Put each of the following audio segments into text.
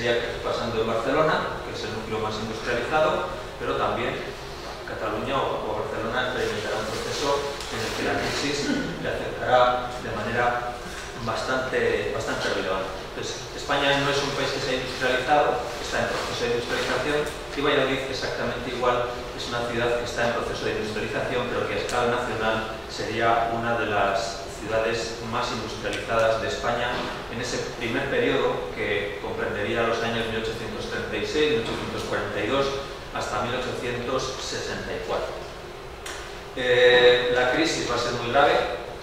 sería pasando en Barcelona, que es el núcleo más industrializado, pero también Cataluña o, Barcelona experimentará un proceso en el que la crisis le afectará de manera bastante, bastante relevante. Entonces, España no es un país que se ha industrializado, está en proceso de industrialización, y Valladolid exactamente igual, es una ciudad que está en proceso de industrialización, pero que a escala nacional sería una de las ciudades más industrializadas de España en ese primer periodo que comprendería los años 1836, 1842 hasta 1864. Eh, la crisis va a ser muy grave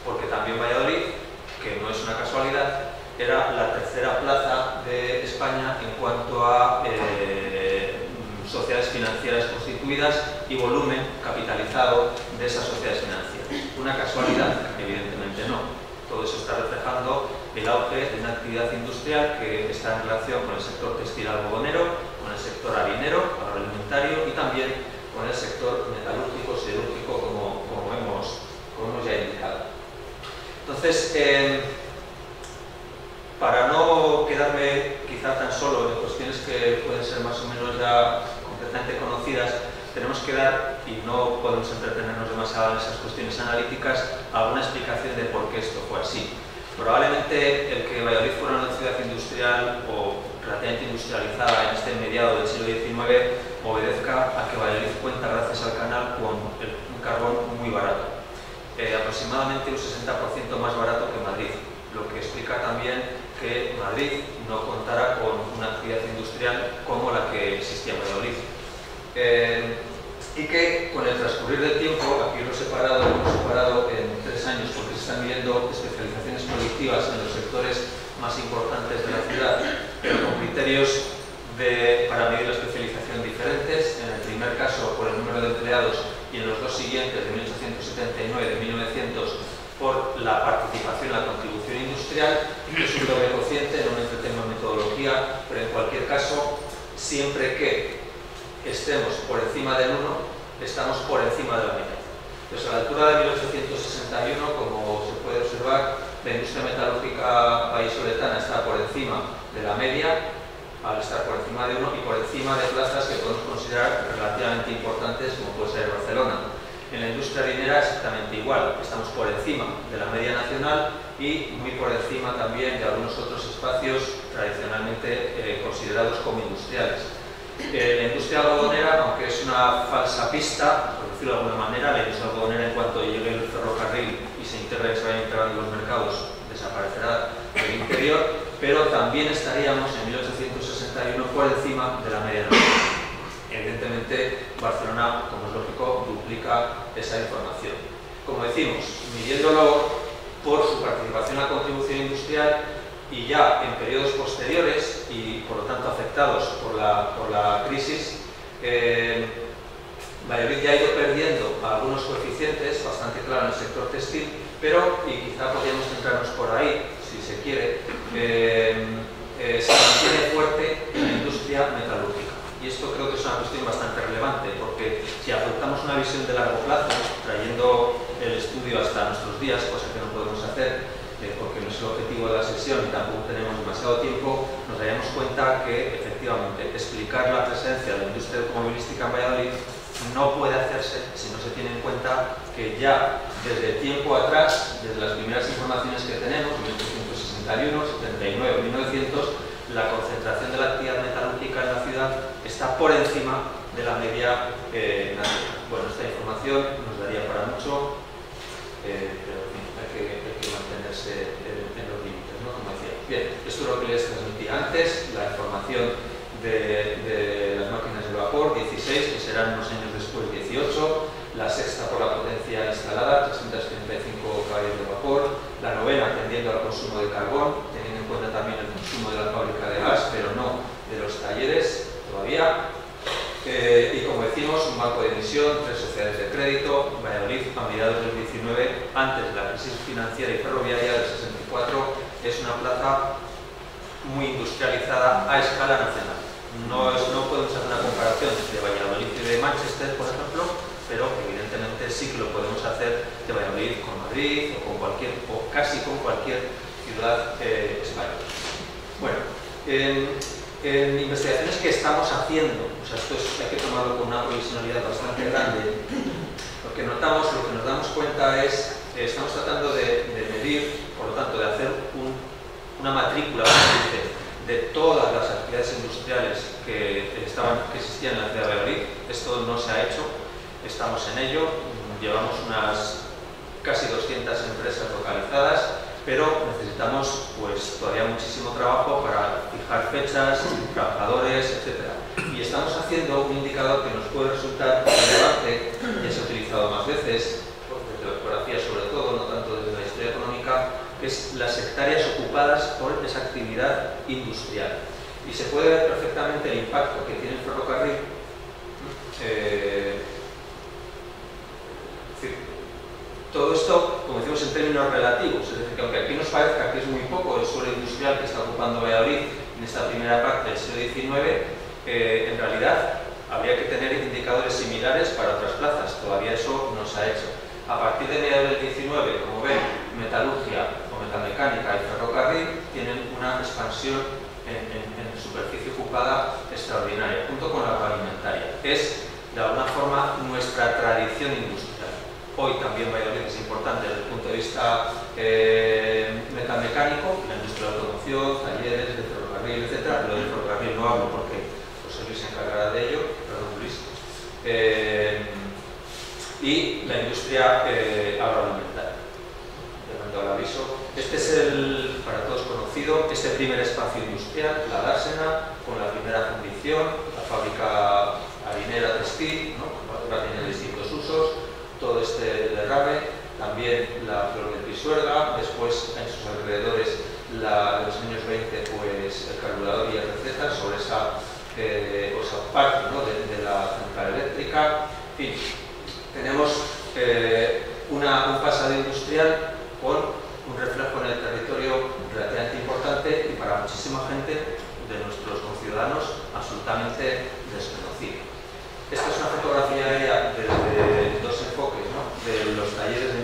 porque también Valladolid que no es una casualidad, era la tercera plaza de España en cuanto a eh, sociedades financieras constituidas y volumen capitalizado de esas sociedades financieras. ¿Una casualidad? Evidentemente. Todo eso está reflejando el auge de una actividad industrial que está en relación con el sector textil algodonero, con el sector harinero, agroalimentario y también con el sector metalúrgico, siderúrgico, como, hemos, como hemos ya indicado. Entonces, eh, para no quedarme quizá tan solo en cuestiones que pueden ser más o menos ya completamente conocidas, tenemos que dar, y no podemos entretenernos demasiado en esas cuestiones analíticas, alguna explicación de por qué esto fue así. Probablemente el que Valladolid fuera una ciudad industrial o relativamente industrializada en este mediado del siglo XIX obedezca a que Valladolid cuenta, gracias al canal, con un carbón muy barato eh, aproximadamente un 60% más barato que Madrid, lo que explica también que Madrid no contará con una actividad industrial como la que existía en Valladolid. Eh, y que con el transcurrir del tiempo, aquí lo he separado, hemos separado en tres años porque se están viendo especializaciones productivas en los sectores más importantes de la ciudad, pero con criterios de, para medir la especialización diferentes. En el primer caso, por el número de empleados y en los dos siguientes, de 1879 y de 1900, por la participación, la contribución industrial, es un doble cociente, no me entretengo en metodología, pero en cualquier caso, siempre que estemos por encima del 1, estamos por encima de la media. Entonces, a la altura de 1861, como se puede observar, la industria metalúrgica vallisoletana está por encima de la media, al estar por encima de 1 y por encima de plazas que podemos considerar relativamente importantes, como puede ser Barcelona. En la industria minera exactamente igual, estamos por encima de la media nacional y muy por encima también de algunos otros espacios tradicionalmente eh, considerados como industriales. Eh, la industria algodonera, aunque es una falsa pista, por decirlo de alguna manera, la industria algodonera en cuanto llegue el ferrocarril y se integre, se vayan integrando los mercados, desaparecerá del interior, pero también estaríamos en 1861 por encima de la media nacional. Evidentemente, Barcelona, como es lógico, duplica esa información. Como decimos, midiéndolo por su participación en la contribución industrial y ya en periodos posteriores y por lo tanto afectados por la, por la crisis, eh, Valladolid ya ha ido perdiendo algunos coeficientes, bastante claro en el sector textil, pero, y quizá podríamos centrarnos por ahí, si se quiere, eh, eh, se mantiene fuerte la industria metalúrgica. Y esto creo que es una cuestión bastante relevante, porque si afrontamos una visión de largo plazo, trayendo el estudio hasta nuestros días, cosa que no podemos hacer, eh, porque no es el objetivo de la sesión y tampoco tenemos demasiado tiempo, nos daríamos cuenta que efectivamente explicar la presencia de la industria automovilística en Valladolid no puede hacerse si no se tiene en cuenta que ya desde tiempo atrás, desde las primeras informaciones que tenemos, 1861, 79, 1900, la concentración de la actividad metalúrgica en la ciudad está por encima de la media eh, nacional. Bueno, esta información nos daría para mucho, eh, pero en fin, hay que, mantenerse en, los límites, ¿no? Como decía. Bien, esto es lo que les transmití antes, la información de, de, las máquinas de vapor, 16, que serán unos años después 18, la sexta por la potencia instalada, 335 caballos de vapor, la novena atendiendo al consumo de carbón, cuenta también el consumo de la fábrica de gas, pero no de los talleres todavía. Eh, y como decimos, un banco de emisión, tres sociedades de crédito, Valladolid a mediados del 19, antes de la crisis financiera y ferroviaria del 64, es una plaza muy industrializada a escala nacional. No, no podemos hacer una comparación de Valladolid y de Manchester, por ejemplo, pero evidentemente sí que lo podemos hacer de Valladolid con Madrid o con cualquier, o casi con cualquier ciudad eh, española. Bueno, en, investigaciones que estamos haciendo, o sea, esto hay que tomarlo con una provisionalidad bastante grande, lo que notamos, lo que nos damos cuenta es, que estamos tratando de, medir, por lo tanto, de hacer una matrícula de todas las actividades industriales que, estaban, que existían en la ciudad de Valladolid. Esto no se ha hecho, estamos en ello, llevamos unas casi 200 empresas localizadas pero necesitamos pues todavía muchísimo trabajo para fijar fechas, trabajadores, etc. Y estamos haciendo un indicador que nos puede resultar relevante, ya se ha utilizado más veces, desde la geografía sobre todo, no tanto desde la historia económica, que es las hectáreas ocupadas por esa actividad industrial. Y se puede ver perfectamente el impacto que tiene el ferrocarril eh, todo esto, como decimos, en términos relativos, parezca que es muy poco el suelo industrial que está ocupando Valladolid en esta primera parte del siglo XIX, eh, en realidad habría que tener indicadores similares para otras plazas, todavía eso no se ha hecho. A partir de mediados del XIX, como ven, metalurgia o metalmecánica y ferrocarril tienen una expansión en, en superficie ocupada extraordinaria, junto con la agroalimentaria. Es, de alguna forma, nuestra tradición industrial hoy también Valladolid es importante desde el punto de vista eh, metamecánico, la industria de automoción, talleres, de ferrocarril, etc. Lo del ferrocarril no hablo porque José Luis se encargará de ello, perdón Luis. Eh, y la industria eh, agroalimentaria. De al aviso. Este es el, para todos conocido, este primer espacio industrial, la dársena, con la primera fundición, la fábrica harinera textil, ¿no? va a tener distintos usos, todo este derrame, también la flor de Pisuerga, después en sus alrededores la, de los años 20 pues el carburador y el receta sobre esa, eh, parte de, la central eléctrica. En fin, tenemos eh, una, un pasado industrial con un reflejo en el territorio relativamente importante y para muchísima gente de bastante desconocido. Esta es una fotografía aérea desde dos enfoques, ¿no? de los talleres de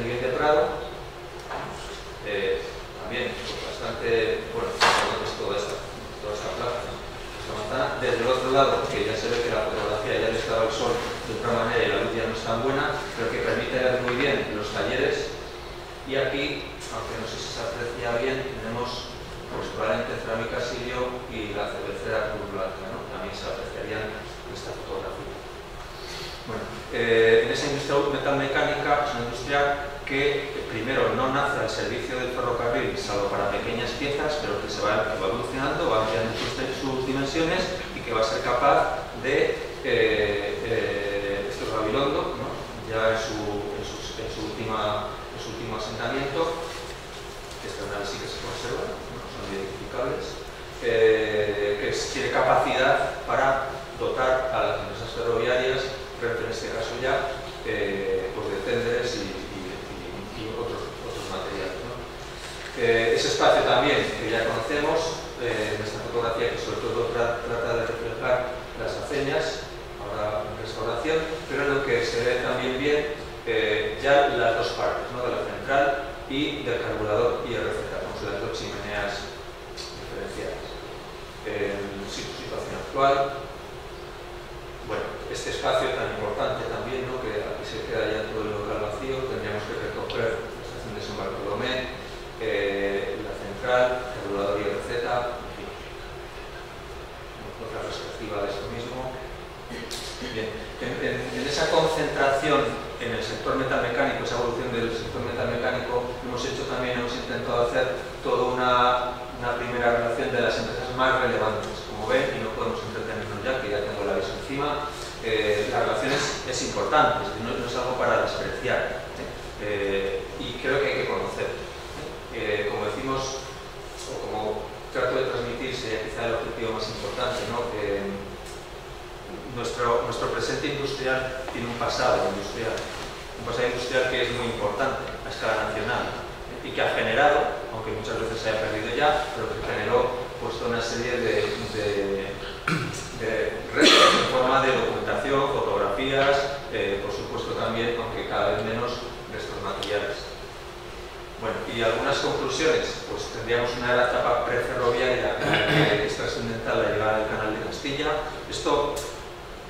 Eh, también pues, bastante, bueno, es toda esta, toda esta plaza, esta manzana. Desde el otro lado, que ya se ve que la fotografía ya le estaba el sol de otra manera y la luz ya no es tan buena, pero que permite ver muy bien los talleres. Y aquí, aunque no sé si se aprecia bien, tenemos pues probablemente cerámica sirio y la cervecera ¿no? también se apreciarían esta fotografía. Bueno, eh, en esa industria metalmecánica es una industria que primero no nace al servicio del ferrocarril salvo para pequeñas piezas, pero que se va, evolucionando, va ampliando sus, dimensiones y que va a ser capaz de, eh, eh, es ya en su, última, último asentamiento, esta nave sí que se conserva, son identificables, eh, que tiene capacidad para dotar a las empresas ferroviarias en este caso ya, eh, pues de tenders y, otros, materiales. Eh, ese espacio también que ya conocemos, eh, en esta fotografía que sobre todo trata de reflejar las aceñas, ahora restauración, pero en lo que se ve también bien ya las dos partes, de la central y del carburador y RZ, como las dos chimeneas diferenciadas. En su situación actual, este espacio tan importante también, ¿no? que aquí se queda ya todo el local vacío, tendríamos que recoger la estación de San Bartolomé, eh, la central, el regulador y receta, en fin, otra perspectiva de eso mismo. Bien, en, esa concentración en el sector metalmecánico, esa evolución del sector metalmecánico, hemos hecho también, hemos intentado hacer toda una, una primera relación de las empresas más relevantes, como ven, y no podemos entretenernos ya, que ya tengo la visión encima, eh, la relación es, importante, no, es algo para despreciar ¿eh? Eh, y creo que hay que conocer. ¿eh? como decimos, o como trato de transmitir, sería quizá el objetivo más importante, ¿no? nuestro, nuestro presente industrial tiene un pasado industrial, un pasado industrial que es muy importante a escala nacional y que ha generado, aunque muchas veces se haya perdido ya, pero que generó pues, una serie de, de, en forma de documentación, fotografías, eh, por supuesto también, aunque cada vez menos, restos materiales. Bueno, y algunas conclusiones, pues tendríamos una etapa preferroviaria que es trascendental la llegada del canal de Castilla. Esto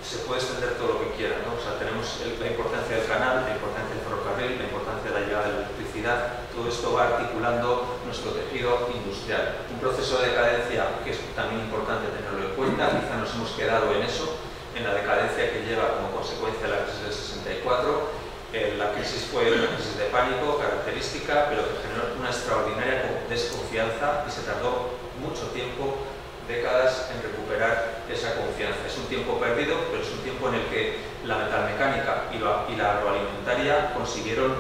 se puede extender todo lo que quiera, ¿no? O sea, tenemos la importancia del canal, la importancia del ferrocarril, la importancia de la llegada de la electricidad, todo esto va articulando nuestro tejido industrial. Un proceso de decadencia que es también importante tenerlo en cuenta, quizá nos hemos quedado en eso, en la decadencia que lleva como consecuencia la crisis del 64, eh, la crisis fue una crisis de pánico característica, pero que generó una extraordinaria desconfianza y se tardó mucho tiempo décadas en recuperar esa confianza. Es un tiempo perdido, pero es un tiempo en el que la metalmecánica y la, y la agroalimentaria consiguieron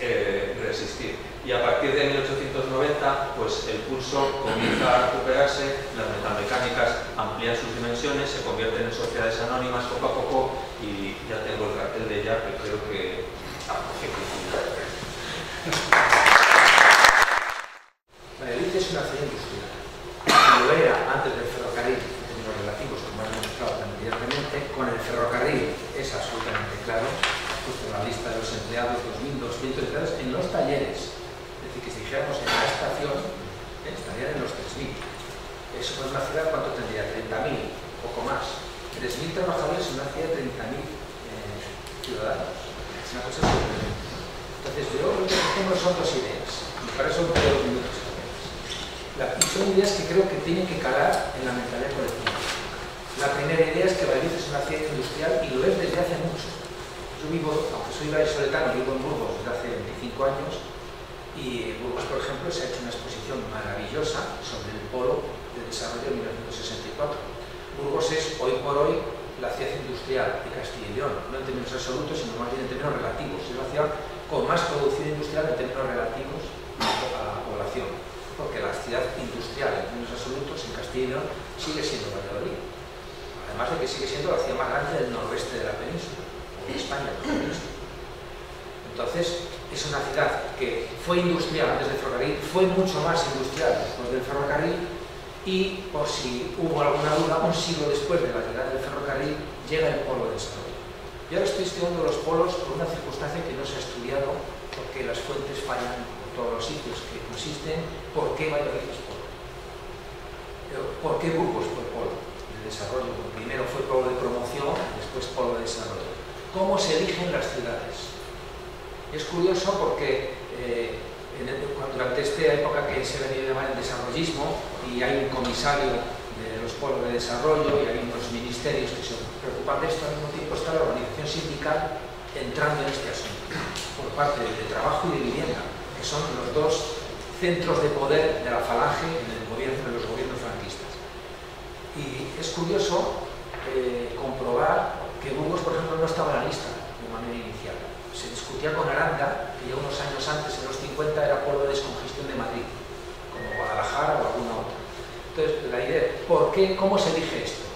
eh, resistir. Y a partir de 1890, pues el pulso comienza a recuperarse, las metalmecánicas amplían sus dimensiones, se convierten en sociedades anónimas poco a poco y ya tengo el cartel de ella que creo que... Es una ciudad industrial lo era antes del ferrocarril, en términos relativos, como hemos mostrado anteriormente, con el ferrocarril es absolutamente claro, puesto en la lista de los empleados, 2.200 empleados en los talleres. Es decir, que si dijéramos en la estación, estarían en los 3.000. Eso pues una ciudad, ¿cuánto tendría? 30.000, poco más. 3.000 trabajadores en una ciudad de 30.000 eh, ciudadanos. Es una cosa sorprendente. Entonces, yo lo que tengo son dos ideas, y para eso me dos minutos son ideas que creo que tienen que calar en la mentalidad colectiva. La primera idea es que Valladolid es una ciudad industrial y lo es desde hace mucho. Yo vivo, aunque soy vallisoletano, vivo en Burgos desde hace 25 años y en Burgos, por ejemplo, se ha hecho una exposición maravillosa sobre el polo de Desarrollo en 1964. Burgos es, hoy por hoy, la ciudad industrial de Castilla y León, no en términos absolutos, sino más bien en términos relativos. Es la ciudad con más producción industrial en términos relativos a la población, porque la ciudad industrial en términos absolutos en Castilla y León sigue siendo Valladolid, además de que sigue siendo la ciudad más grande del noroeste de la península, o de España. Entonces, es una ciudad que fue industrial antes del ferrocarril, fue mucho más industrial después del ferrocarril y por si hubo alguna duda, un siglo después de la llegada del ferrocarril llega el polo de desarrollo. Yo ahora estoy estudiando los polos por una circunstancia que no se ha estudiado porque las fuentes fallan por todos los sitios que consisten por qué Valladolid es polo. ¿Por qué Burgos fue polo de desarrollo? Primero fue polo de promoción, después polo de desarrollo. ¿Cómo se eligen las ciudades? Es curioso porque eh, durante esta época que se venido a llamar el desarrollismo y hay un comisario de los pueblos de desarrollo y hay unos ministerios que se preocupan de esto, al mismo tiempo está la organización sindical entrando en este asunto por parte de trabajo y de vivienda, que son los dos centros de poder de la falange en el gobierno de los gobiernos franquistas. Y es curioso eh, comprobar que Burgos, por ejemplo, no estaba en la lista. Se discutía con Aranda, que ya unos años antes, en los 50, era pueblo de descongestión de Madrid, como Guadalajara o alguna otra. Entonces, la idea, ¿por qué? ¿Cómo se elige esto?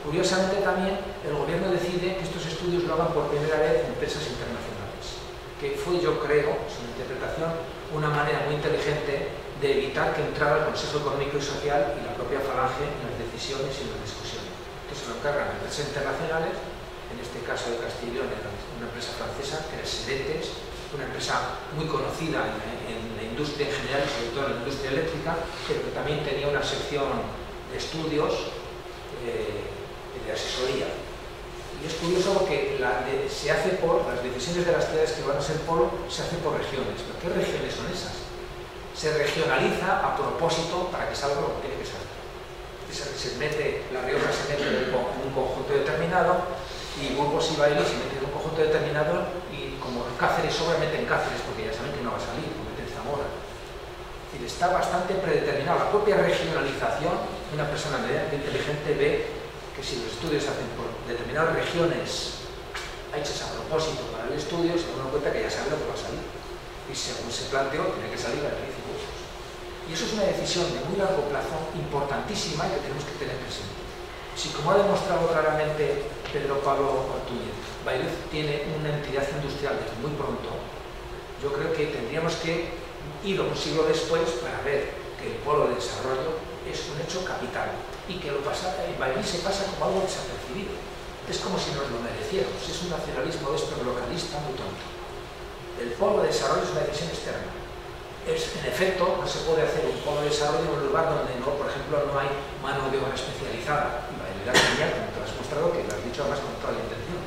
Curiosamente también, el gobierno decide que estos estudios lo hagan por primera vez empresas internacionales, que fue, yo creo, su interpretación, una manera muy inteligente de evitar que entrara el Consejo Económico y Social y la propia falange en las decisiones y en las discusiones. Entonces lo encargan empresas internacionales, en este caso de Castellón una empresa francesa, que era Sedetes, una empresa muy conocida en, la industria en general, sobre todo en la industria eléctrica, pero que también tenía una sección de estudios eh, de asesoría. Y es curioso porque se hace por, las decisiones de las ciudades que van a ser polo se hacen por regiones. ¿Pero qué regiones son esas? Se regionaliza a propósito para que salga lo que tiene que salir. Se, mete, La Rioja se mete en un conjunto determinado y Burgos y Baile se meten en un conjunto determinado como Cáceres obviamente en Cáceres, porque ya saben que no va a salir, como en Zamora. Es decir, está bastante predeterminado. La propia regionalización, una persona medianamente inteligente ve que si los estudios se hacen por determinadas regiones hechas a propósito para el estudio, se da cuenta que ya sabe lo que va a salir. Y según se planteó, tiene que salir a y cursos. Y eso es una decisión de muy largo plazo, importantísima y que tenemos que tener presente. Si, como ha demostrado claramente Pedro Pablo Ortúñez, Bayreuth tiene una entidad industrial desde muy pronto, yo creo que tendríamos que ir un siglo después para ver que el polo de desarrollo es un hecho capital y que lo pasa, Bayreuth se pasa como algo desapercibido. Es como si nos lo mereciéramos, es un nacionalismo localista muy tonto. El polo de desarrollo es una decisión externa. Es, en efecto, no se puede hacer un polo de desarrollo en un lugar donde, no, por ejemplo, no hay mano de obra especializada genial, como te has mostrado, que lo has dicho además con toda la intención.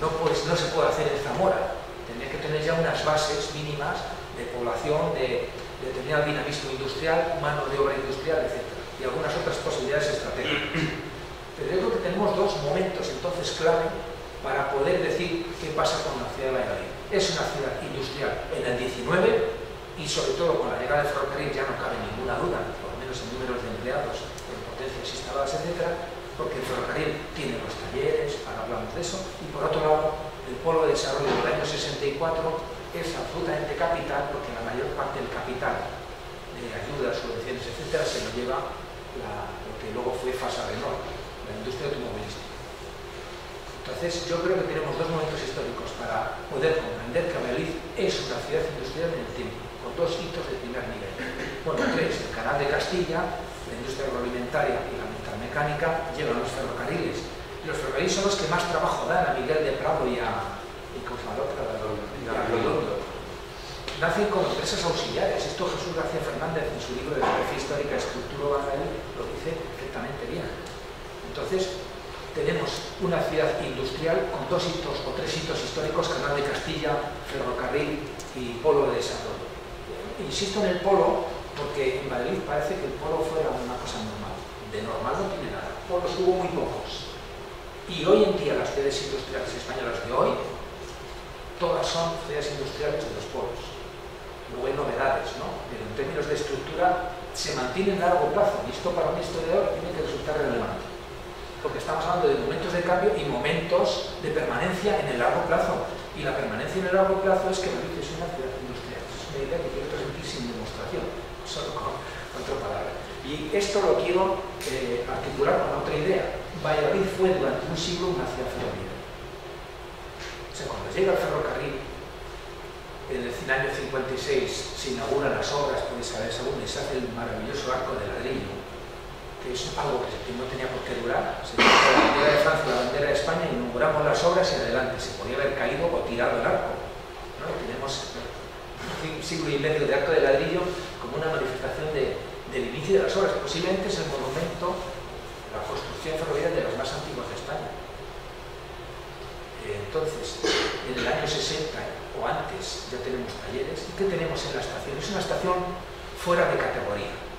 No, pues, no se puede hacer en Zamora, tendría que tener ya unas bases mínimas de población, de, determinado dinamismo industrial, mano de obra industrial, etc. Y algunas otras posibilidades estratégicas. Pero yo creo que tenemos dos momentos entonces clave para poder decir qué pasa con la ciudad de Valladolid. Es una ciudad industrial en el 19 y sobre todo con la llegada del ferrocarril ya no cabe ninguna duda, por lo menos en números de empleados potencias instaladas, etcétera, porque el ferrocarril tiene los talleres, ahora hablamos de eso, y por otro lado, el polo de desarrollo del año 64 es absolutamente capital, porque la mayor parte del capital de ayudas, subvenciones, etcétera, se lo lleva la, lo que luego fue Fasa Renault, la industria automovilística. Entonces, yo creo que tenemos dos momentos históricos para poder comprender que Valladolid es una ciudad industrial en el tiempo, con dos hitos de primer nivel. Bueno, tres, el canal de Castilla, la industria agroalimentaria y la metalmecánica llevan los ferrocarriles. Y los ferrocarriles son los que más trabajo dan a Miguel de Prado y a, y Nacen como empresas auxiliares. Esto Jesús García Fernández en su libro de Geografía Histórica Estructura Urbana lo dice perfectamente bien. Entonces, tenemos una ciudad industrial con dos hitos o tres hitos históricos, Canal de Castilla, ferrocarril y polo de desarrollo. Insisto en el polo porque en Madrid parece que el polo fuera una cosa normal. De normal no tiene nada. Polos hubo muy pocos. Y hoy en día las ciudades industriales españolas de hoy, todas son ciudades industriales de los polos. Luego hay novedades, ¿no? Pero en términos de estructura se mantiene en largo plazo. Y esto para un historiador tiene que resultar relevante. Porque estamos hablando de momentos de cambio y momentos de permanencia en el largo plazo. Y la permanencia en el largo plazo es que Madrid es una ciudad industrial. Es una idea que quiero transmitir sin demostración solo con, otra palabra. Y esto lo quiero eh, articular con otra idea. Valladolid fue durante un siglo una ciudad ferroviaria. O sea, cuando llega el ferrocarril, en el año 56 se inauguran las obras por Isabel II y se hace el maravilloso arco de ladrillo que es algo que no tenía por qué durar. Se puso la bandera de Francia, la bandera de España, inauguramos las obras y adelante. Se podía haber caído o tirado el arco. Tenemos un siglo y medio de arco de ladrillo como una manifestación de, del inicio de las obras. Posiblemente es el monumento, la construcción ferroviaria de los más antiguos de España. Eh, entonces, en el año 60 o antes ya tenemos talleres. ¿Y qué tenemos en la estación? Es una estación fuera de categoría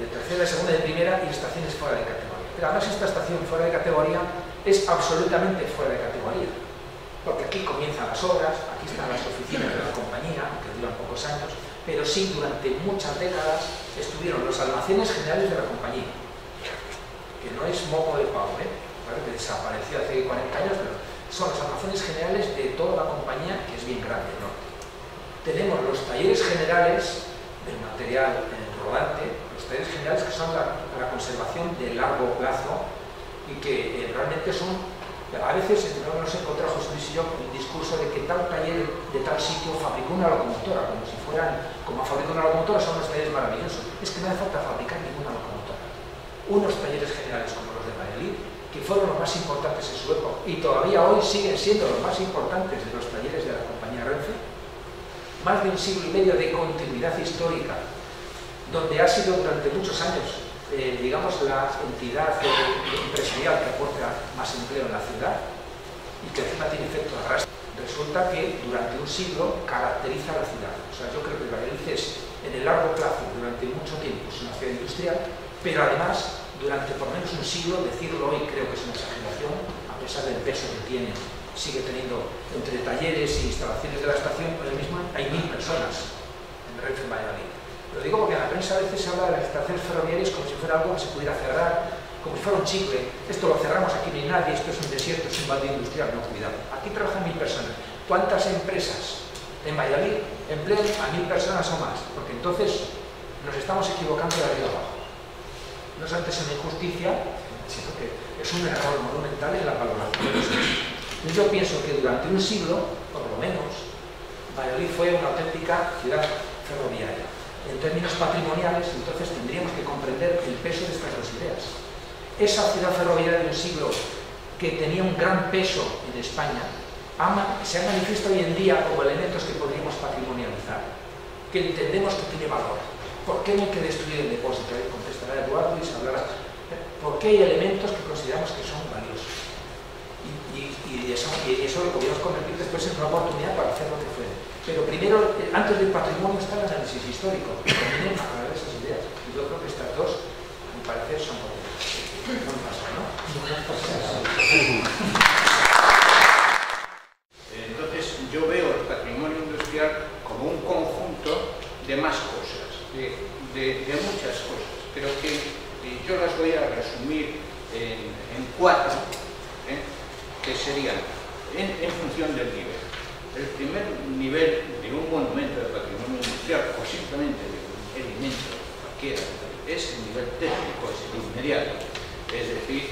de tercera, de segunda, de primera y estaciones fuera de categoría. Pero además esta estación fuera de categoría es absolutamente fuera de categoría, porque aquí comienzan las obras, aquí están las oficinas de la compañía, que duran pocos años, pero sí durante muchas décadas estuvieron los almacenes generales de la compañía, que no es moco de pavo, ¿eh? que desapareció hace 40 años, pero son los almacenes generales de toda la compañía, que es bien grande. Tenemos los talleres generales del material rodante, talleres generales que son la, conservación de largo plazo y que eh, realmente son, a veces no nos encontramos José Luis y yo con el discurso de que tal taller de tal sitio fabricó una locomotora, como si fueran, como fabricó una locomotora, son unos talleres maravillosos. Es que no hace falta fabricar ninguna locomotora. Unos talleres generales como los de Valladolid, que fueron los más importantes en su época y todavía hoy siguen siendo los más importantes de los talleres de la compañía Renfe, más de un siglo y medio de continuidad histórica donde ha sido durante muchos años, eh, digamos, la entidad empresarial que aporta más empleo en la ciudad y que encima tiene efecto arrastre. Resulta que durante un siglo caracteriza a la ciudad. O sea, yo creo que Valladolid es, en el largo plazo, durante mucho tiempo, es una ciudad industrial, pero además, durante por menos un siglo, decirlo hoy creo que es una exageración, a pesar del peso que tiene, sigue teniendo entre talleres e instalaciones de la estación, pues mismo hay mil personas en Renfe Valladolid. Lo digo porque en la prensa a veces se habla de las estaciones ferroviarias como si fuera algo que se pudiera cerrar, como si fuera un chicle. Esto lo cerramos, aquí no hay nadie, esto es un desierto, es un baldío industrial, no, cuidado. Aquí trabajan mil personas. ¿Cuántas empresas en Valladolid emplean a mil personas o más? Porque entonces nos estamos equivocando de arriba abajo. No es una injusticia, sino que es un error monumental en la valoración de los Yo pienso que durante un siglo, por lo menos, Valladolid fue una auténtica ciudad ferroviaria en términos patrimoniales, entonces tendríamos que comprender el peso de estas dos ideas. Esa ciudad ferroviaria de un siglo que tenía un gran peso en España se ha manifestado hoy en día como elementos que podríamos patrimonializar, que entendemos que tiene valor. ¿Por qué no hay que destruir el depósito? Contestará Eduardo y se hablará. ¿Por qué hay elementos que consideramos que son valiosos? Y, eso, lo podríamos convertir después en una oportunidad para hacer lo que fuera. Pero primero, eh, antes del patrimonio está el análisis histórico, que también a esas ideas. Y yo creo que estas dos, a mi parecer, son pasa, ¿no? Entonces, yo veo el patrimonio industrial como un conjunto de más cosas, de, muchas cosas, pero que eh, yo las voy a resumir en, cuatro, ¿eh? que serían en función del nivel el primer nivel de un monumento de patrimonio industrial o simplemente de un elemento cualquiera es el nivel técnico, es el inmediato. Es decir,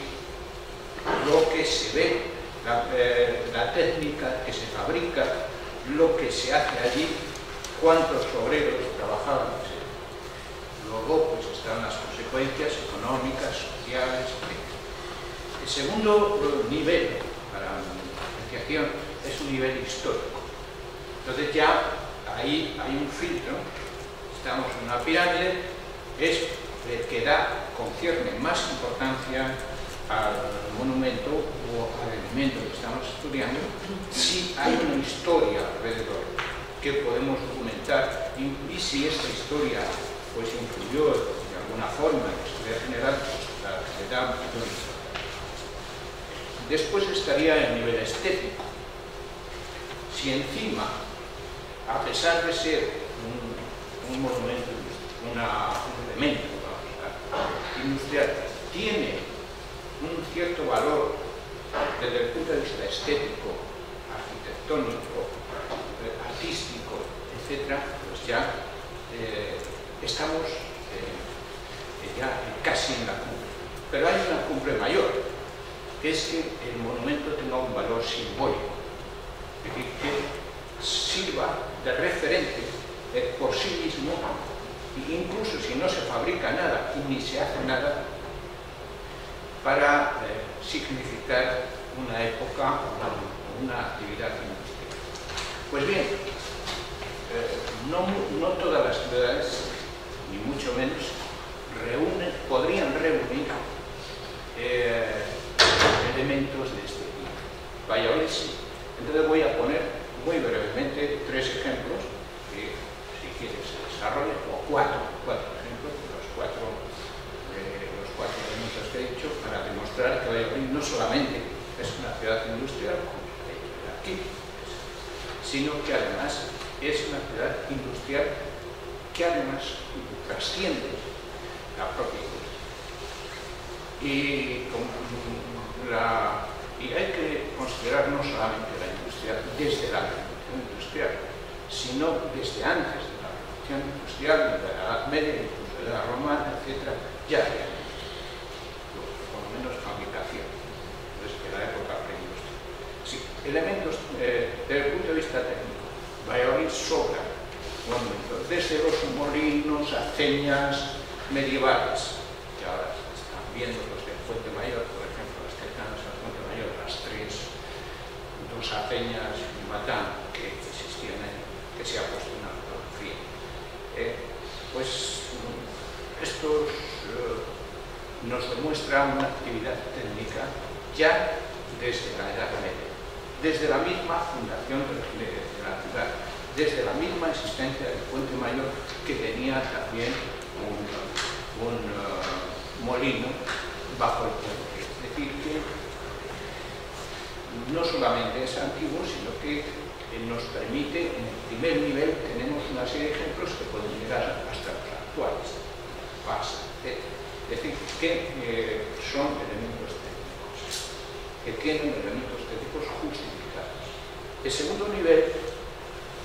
lo que se ve, la, eh, técnica que se fabrica, lo que se hace allí, cuántos obreros trabajaban. Luego pues están las consecuencias económicas, sociales, etc. El segundo nivel para la diferenciación es un nivel histórico. Entonces ya ahí hay un filtro, estamos en una pirámide, es el que da, concierne más importancia al monumento o al elemento que estamos estudiando, si hay una historia alrededor que podemos documentar y, si esta historia pues influyó de alguna forma en la historia general, pues la, le da Después estaría el nivel estético. Si encima a pesar de ser un, monumento, un elemento industrial, tiene un cierto valor desde el punto de vista estético, arquitectónico, artístico, etc., pues ya eh, estamos eh, ya casi en la cumbre. Pero hay una cumbre mayor, que es que el monumento tenga un valor simbólico. Que sirva de referente por sí mismo, e incluso si no se fabrica nada y ni se hace nada, para eh, significar una época o una, actividad industrial. Pues bien, eh, no, no, todas las ciudades, ni mucho menos, reúnen, podrían reunir eh, elementos de este tipo. Valladolid sí. Entonces voy a poner muy brevemente tres ejemplos que, si quieres, desarrollen, o cuatro, cuatro ejemplos, los cuatro, eh, los cuatro elementos que he dicho, para demostrar que Valladolid no solamente es una ciudad industrial, como aquí, sino que además es una ciudad industrial que además trasciende la propia industria. Y, la, E hai que considerarnos a solamente da industria desde a revolución industrial, sino desde antes de la revolución industrial, de la Edad Media, incluso de la Roma, etc., ya había por lo menos fabricación, desde la época preindustrial Sí, elementos, eh, desde el punto de vista técnico, Valladolid sobra monumentos, desde los molinos a ceñas medievales, que ahora se están viendo los de Fuente Mayor, las tres, dos aceñas y matán que existían ahí, que se ha puesto en la fotografía. Eh, pues estos eh, nos demuestra una actividad técnica ya desde la Edad Media, desde la misma fundación de, la ciudad, desde la misma existencia del puente mayor que tenía también un, uh, molino bajo el puente. Es decir, que no solamente es antiguo, sino que nos permite, en el primer nivel tenemos una serie de ejemplos que pueden llegar hasta los actuales, pasa, Es decir, que eh, son elementos que tienen elementos técnicos justificados. El segundo nivel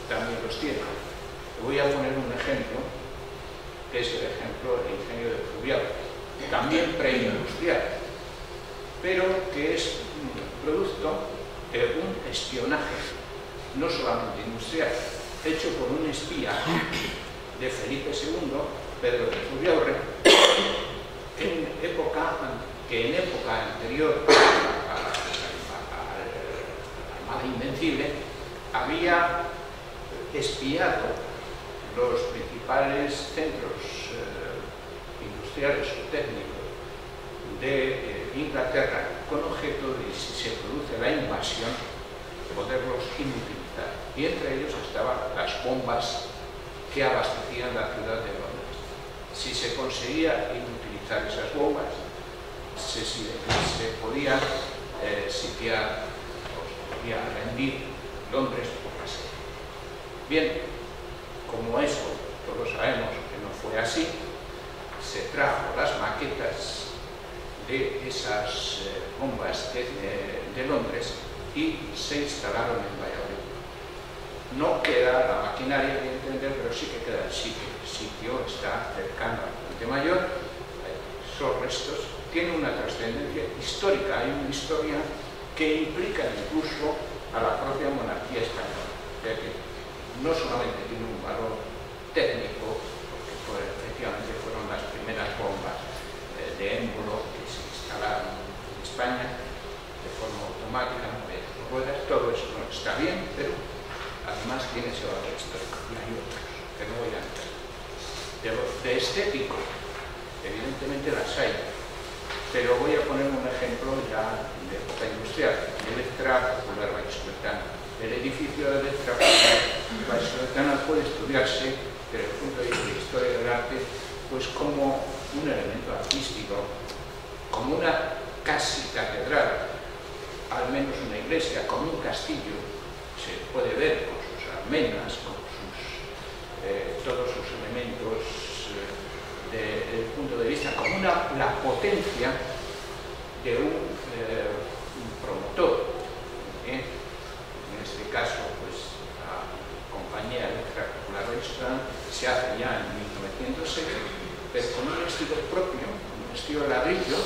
también los tiene. Voy a poner un ejemplo, que es el ejemplo del ingenio de fluvial, también preindustrial, pero que es producto de un espionaje, no solamente industrial, hecho por un espía de Felipe II, Pedro de Fluviaurre, en época, que en época anterior Invencible, había espiado los principales centros eh, industriales o técnicos de eh, Inglaterra con objeto de, si se produce la invasión, poderlos inutilizar. Y entre ellos estaban las bombas que abastecían la ciudad de Londres. Si se conseguía inutilizar esas bombas, se, se, podía eh, sitiar y a rendir Londres por la sede. Bien, como eso todos sabemos que no fue así, se trajo las maquetas de esas eh, bombas de, de, Londres y se instalaron en Valladolid. No queda la maquinaria, entender, pero sí que queda el sitio. El sitio está cercano al Puente Mayor, esos restos tienen una trascendencia histórica, hay una historia que implica incluso a la propia monarquía española, ya que no solamente tiene un valor técnico, porque efectivamente fueron las primeras bombas eh, de émbolo que se instalaron en De forma automática, no de ruedas, todo eso está bien, pero además tiene ese valor histórico. Y hay otros que no voy a entrar. De, de estético, evidentemente las hay, pero voy a poner un ejemplo ya de época industrial, Electra Popular Vallesoletana. El edificio de Electra Popular puede estudiarse desde el punto de vista de la historia del arte pues como un elemento artístico, como una casi catedral, al menos una iglesia, como un castillo, se puede ver con sus almenas, con sus, eh, todos sus elementos eh, punto de vista, como una, la potencia de un eh, promotor. ¿eh? En este caso, pues la compañía eléctrica popular se hace ya en 1906, pero con un estilo propio, un estilo ladrillo,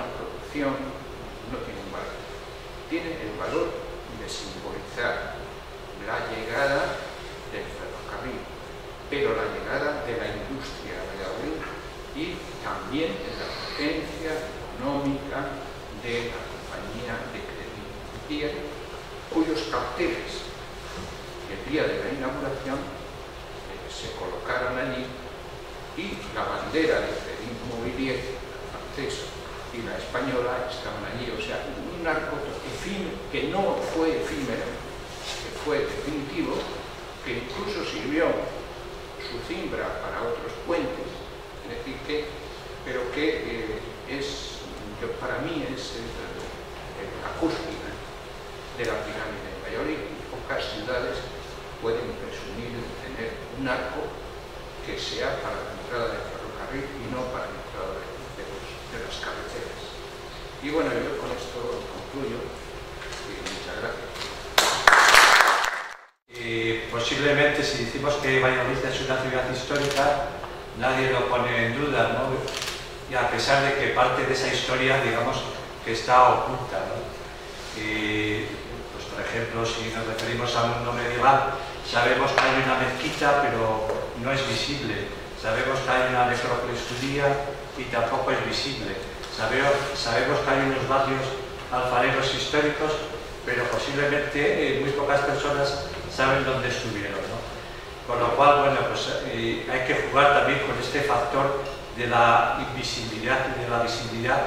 una producción, no tiene un valor. Tiene el valor de simbolizar la llegada del ferrocarril, pero la llegada de la industria de Valladolid y también de la potencia económica de la compañía de crédito cuyos carteles el día de la inauguración eh, se colocaron allí y la bandera de Crédit Mobilier francesa española estaban allí, o sea, un arco que no fue efímero, que fue definitivo, que incluso sirvió su cimbra para otros puentes, es decir, que, pero que eh, es para mí es la de la pirámide de Valladolid. Pocas ciudades pueden presumir de tener un arco que sea para la entrada del ferrocarril y no para la entrada de, las carreteras. Y bueno, yo con esto concluyo muchas gracias. posiblemente si decimos que Valladolid es una ciudad histórica, nadie lo pone en duda, ¿no? y a pesar de que parte de esa historia, digamos, que está oculta. Y, pues, por ejemplo, si nos referimos al mundo medieval, sabemos que hay una mezquita, pero no es visible. Sabemos que hay una necrópolis judía y tampoco es visible. Sabemos, que hay unos barrios alfareros históricos, pero posiblemente eh, muy pocas personas saben dónde estuvieron. Con lo cual, bueno, pues eh, hay que jugar también con este factor de la invisibilidad y de la visibilidad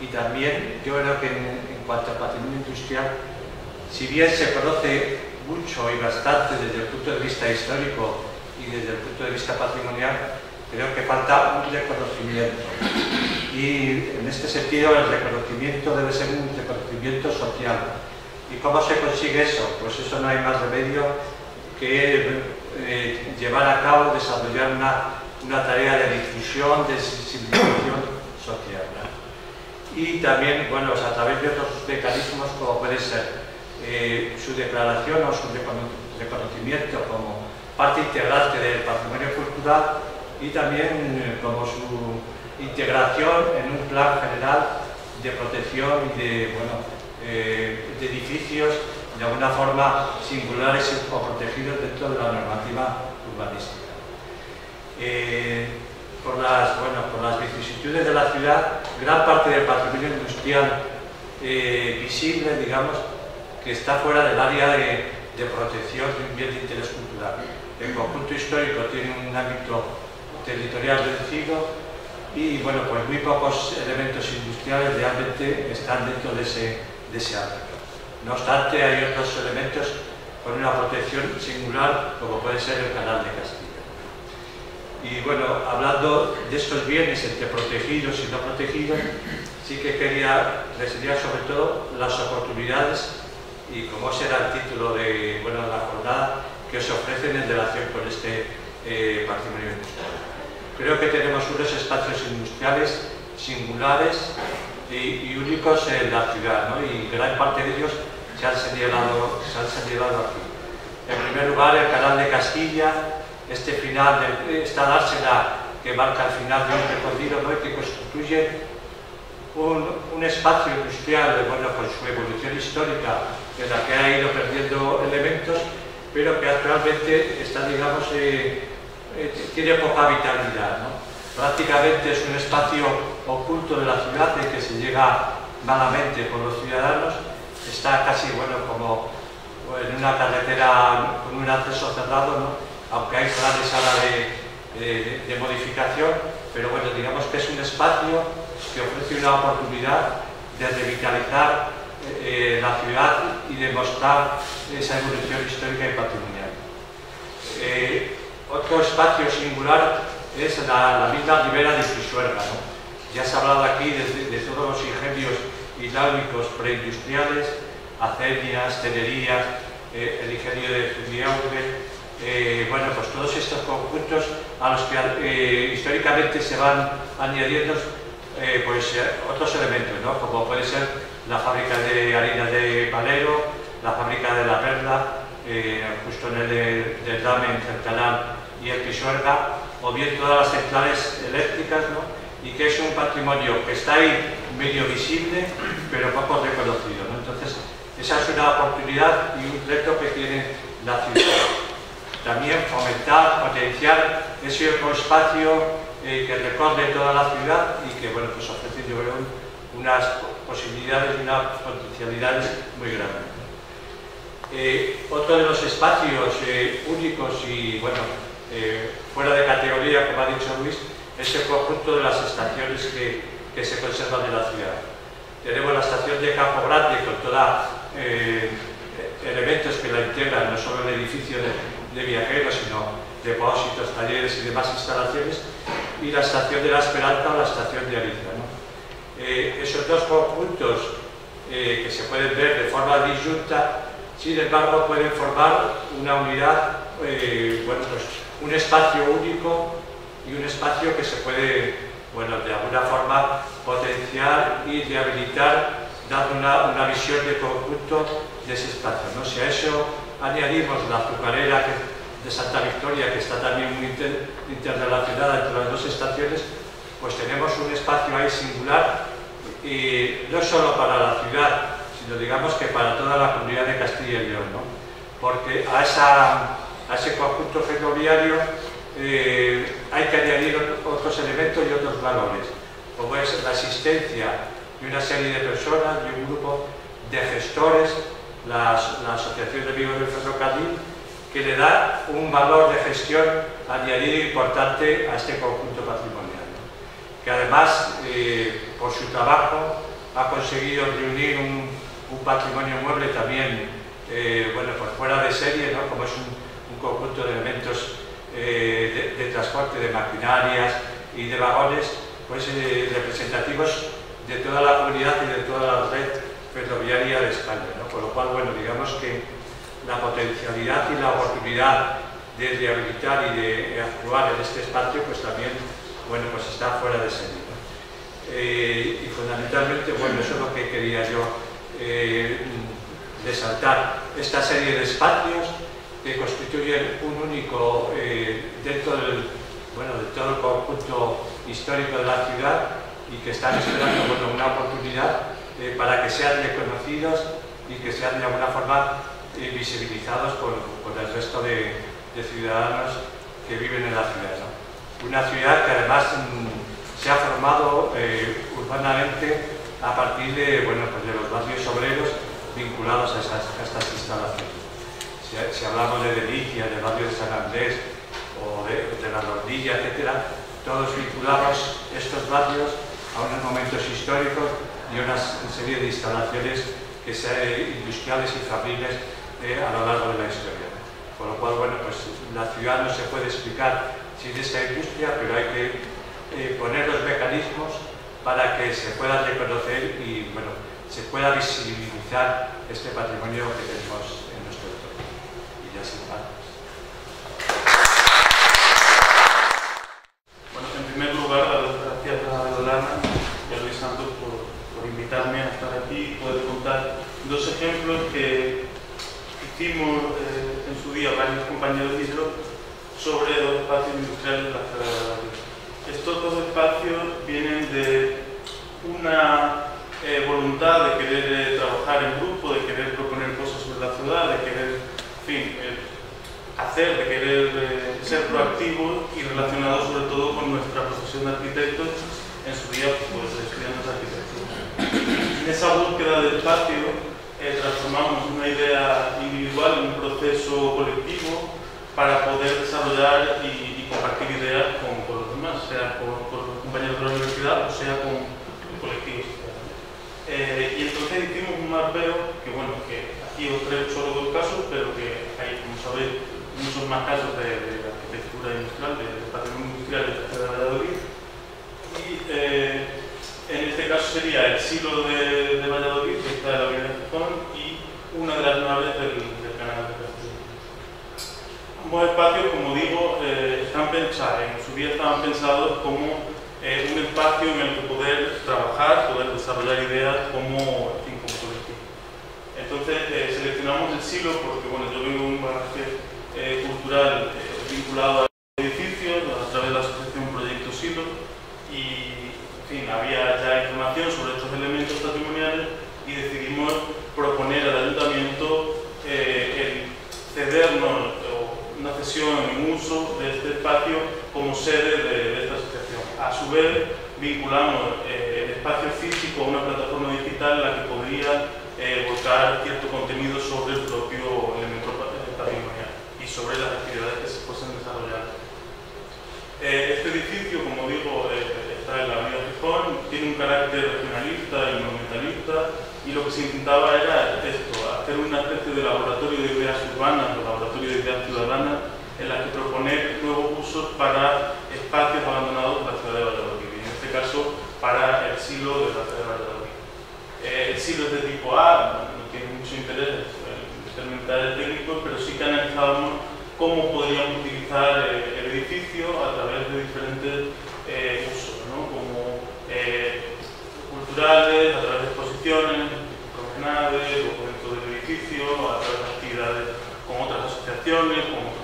y también yo creo que en, cuanto al patrimonio industrial, si bien se conoce mucho y bastante desde el punto de vista histórico y desde el punto de vista patrimonial, creo que falta un reconocimiento. Y en este sentido el reconocimiento debe ser un reconocimiento social. ¿Y cómo se consigue eso? Pues eso no hay más remedio que eh, llevar a cabo, desarrollar una una tarea de difusión, de sensibilización social. Y también, bueno, pues a través de otros mecanismos como puede ser eh, su declaración o su reconocimiento como parte integrante del patrimonio cultural y también eh, como su integración en un plan general de protección de, bueno, eh, de edificios de alguna forma singulares o protegidos dentro de la normativa urbanística. Eh, por, las, bueno, por las vicisitudes de la ciudad, gran parte del patrimonio industrial eh, visible, digamos, que está fuera del área de, de protección de un bien de interés cultural. El conjunto histórico tiene un ámbito territorial reducido y bueno, pues muy pocos elementos industriales realmente están dentro de ese, de ese ámbito. No obstante, hay otros elementos con una protección singular, como puede ser el canal de Castilla. Y bueno, hablando de estos bienes entre protegidos y no protegidos, sí que quería reseñar sobre todo las oportunidades y como será el título de, bueno, la jornada que os ofrecen en relación con este eh, patrimonio industrial. Creo que tenemos unos espacios industriales singulares y, y únicos en la ciudad, ¿no? y gran parte de ellos se han, señalado, se han señalado aquí. En primer lugar, el canal de Castilla, este final de, esta dársena que marca el final de un recorrido ¿no? y que constituye un, un, espacio industrial, bueno, con su evolución histórica, en la que ha ido perdiendo elementos, pero que actualmente está, digamos, eh, eh, tiene poca vitalidad. ¿no? prácticamente es un espacio oculto de la ciudad en que se llega malamente por los ciudadanos, está casi bueno como en una carretera con un acceso cerrado, ¿no? aunque hay planes ahora de, de, modificación, pero bueno, digamos que es un espacio que ofrece una oportunidad de revitalizar eh, la ciudad y demostrar esa evolución histórica y patrimonial. Eh, otro espacio singular es la, misma ribera de Pisuerga. Ya se ha hablado aquí de, todos los ingenios hidráulicos preindustriales, acenias, tenerías, eh, el ingenio de Zubiauge, eh, bueno, pues todos estos conjuntos a los que eh, históricamente se van añadiendo pues, otros elementos, ¿no? como puede ser la fábrica de harina de Palero, la fábrica de la Perla, justo en el del Dame, entre el canal y el Pisuerga, o bien todas las centrales eléctricas, ¿no? y que es un patrimonio que está ahí medio visible, pero poco reconocido. ¿no? Entonces, esa es una oportunidad y un reto que tiene la ciudad. También fomentar, potenciar ese otro espacio eh, que recorre toda la ciudad y que, bueno, pues ofrece, yo creo, unas posibilidades y unas potencialidades muy grandes. Eh, otro de los espacios eh, únicos y, bueno, eh, fuera de categoría, como ha dicho Luis, es el conjunto de las estaciones que, que se conservan en la ciudad. Tenemos la estación de Campo Grande con todos eh, elementos que la integran, no solo el edificio de, de, viajeros, sino depósitos, talleres y demás instalaciones, y la estación de la Esperanza o la estación de Ariza. ¿no? Eh, esos dos conjuntos eh, que se pueden ver de forma disyunta, sin embargo, pueden formar una unidad eh, bueno, pues, un espacio único y un espacio que se puede, bueno, de alguna forma potenciar y rehabilitar dando una, una visión de conjunto de ese espacio. ¿no? Si a eso añadimos la azucarera de Santa Victoria, que está también muy interrelacionada entre las dos estaciones, pues tenemos un espacio ahí singular y no solo para la ciudad, sino digamos que para toda la comunidad de Castilla y León, ¿no? porque a ese conjunto ferroviario eh, hay que añadir otros elementos y otros valores, como es la asistencia de una serie de personas, de un grupo de gestores, la, Asociación de Amigos del Ferrocarril, que le da un valor de gestión añadido importante a este conjunto patrimonial, que además, eh, por su trabajo, ha conseguido reunir un, patrimonio mueble también, eh, bueno, por fuera de serie, ¿no? como es un conjunto de elementos eh, de, transporte, de maquinarias y de vagones pues, eh, representativos de toda la comunidad y de toda la red ferroviaria de España. ¿no? Por lo cual, bueno, digamos que la potencialidad y la oportunidad de rehabilitar y de actuar en este espacio, pues también, bueno, pues está fuera de serie. Eh, y fundamentalmente, bueno, eso es lo que quería yo resaltar. Esta serie de espacios que constituyen un único eh, dentro del, bueno, de todo el conjunto histórico de la ciudad y que están esperando bueno, una oportunidad eh, para que sean reconocidos y que sean de alguna forma eh, visibilizados por, por, el resto de, de, ciudadanos que viven en la ciudad. ¿no? Una ciudad que además mm, se ha formado eh, urbanamente a partir de, bueno, pues de los barrios obreros vinculados a, esas, a estas instalaciones. Si, hablamos de Delicia, del barrio de San Andrés o de, la Rondilla, etcétera, todos vinculamos estos barrios a unos momentos históricos y una serie de instalaciones que sean industriales y fabriles eh, a lo largo de la historia. Con lo cual, bueno, pues la ciudad no se puede explicar sin esta industria, pero hay que eh, poner los mecanismos para que se pueda reconocer y, bueno, se pueda visibilizar este patrimonio que tenemos en nuestro entorno. Y ya sin más. Bueno, en primer lugar, gracias a Yolanda y a Luis Santos por, por invitarme a estar aquí y poder contar dos ejemplos que hicimos eh, en su día varios compañeros y yo sobre dos espacios industriales de la ciudad de Madrid. Estos dos espacios vienen de una eh, voluntad de querer eh, trabajar en grupo, de querer proponer cosas sobre la ciudad, de querer, fin, eh, hacer, de querer ser proactivos y relacionados sobre todo con nuestra profesión de arquitectos, en su día pues estudiantes arquitectura. En esa búsqueda de espacio transformamos una idea individual en un proceso colectivo para poder desarrollar y compartir ideas con, sea con, los compañeros de la universidad o sea con el colectivo eh, y entonces hicimos un mapeo que, bueno, que aquí os traigo solo dos casos, pero que hay, como sabéis, muchos más casos de, de arquitectura industrial, de, de patrimonio industrial de la ciudad de Valladolid. Y eh, en este caso sería el silo de, Valladolid, que está en la avenida Gijón, y una de las naves del, canal de Castilla. Ambos espacios, como digo, eh, están pensados, en su día estaban pensados como eh, un espacio en el que poder trabajar, poder desarrollar ideas como, en fin, como colectivo. Entonces eh, seleccionamos el silo porque bueno, yo vengo de un bagaje eh, cultural vinculado a edificios a través de la asociación Proyecto Silo y en fin, había ya información sobre estos elementos patrimoniales y decidimos proponer al ayuntamiento el cedernos una cesión en uso de este espacio como sede de, de esta asociación. A su vez, vinculamos eh, el espacio físico a una plataforma digital en la que podría eh, volcar cierto contenido sobre el propio elemento patrimonial y sobre las actividades que se pueden desarrollar. Eh, este edificio, como digo, está en la avenida Gijón, tiene un carácter regionalista y monumentalista y lo que se intentaba era esto, hacer una especie de laboratorio de ideas urbanas, o laboratorio de ideas ciudadanas, en la que proponer nuevos usos para espacios abandonados de la ciudad de Valladolid, y en este caso para el silo de la ciudad de Valladolid. Eh, el silo es de tipo A, no tiene mucho interés en determinar el técnico, pero sí que analizábamos cómo podríamos utilizar eh, el edificio a través de diferentes eh, usos, ¿no? como culturales, a través de exposiciones, promenades, dentro del edificio, a través de actividades con otras asociaciones, colectivos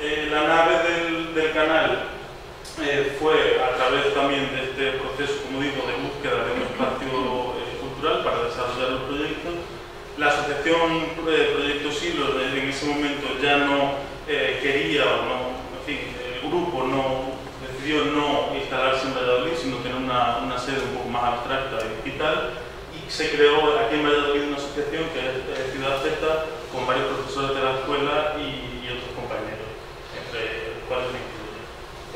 Eh, la nave del, canal eh, fue a través también de este proceso, como digo, de búsqueda de un espacio eh, cultural para desarrollar los proyectos. La asociación Proyectos Hilos en ese momento ya no quería o no, en fin, el grupo no decidió no instalarse en Valladolid, sino tener una, una, sede un poco más abstracta y digital. Se creó aquí en Valladolid una asociación que es eh, Ciudad Z, con varios profesores de la escuela y, y otros compañeros, entre los cuales me incluyo.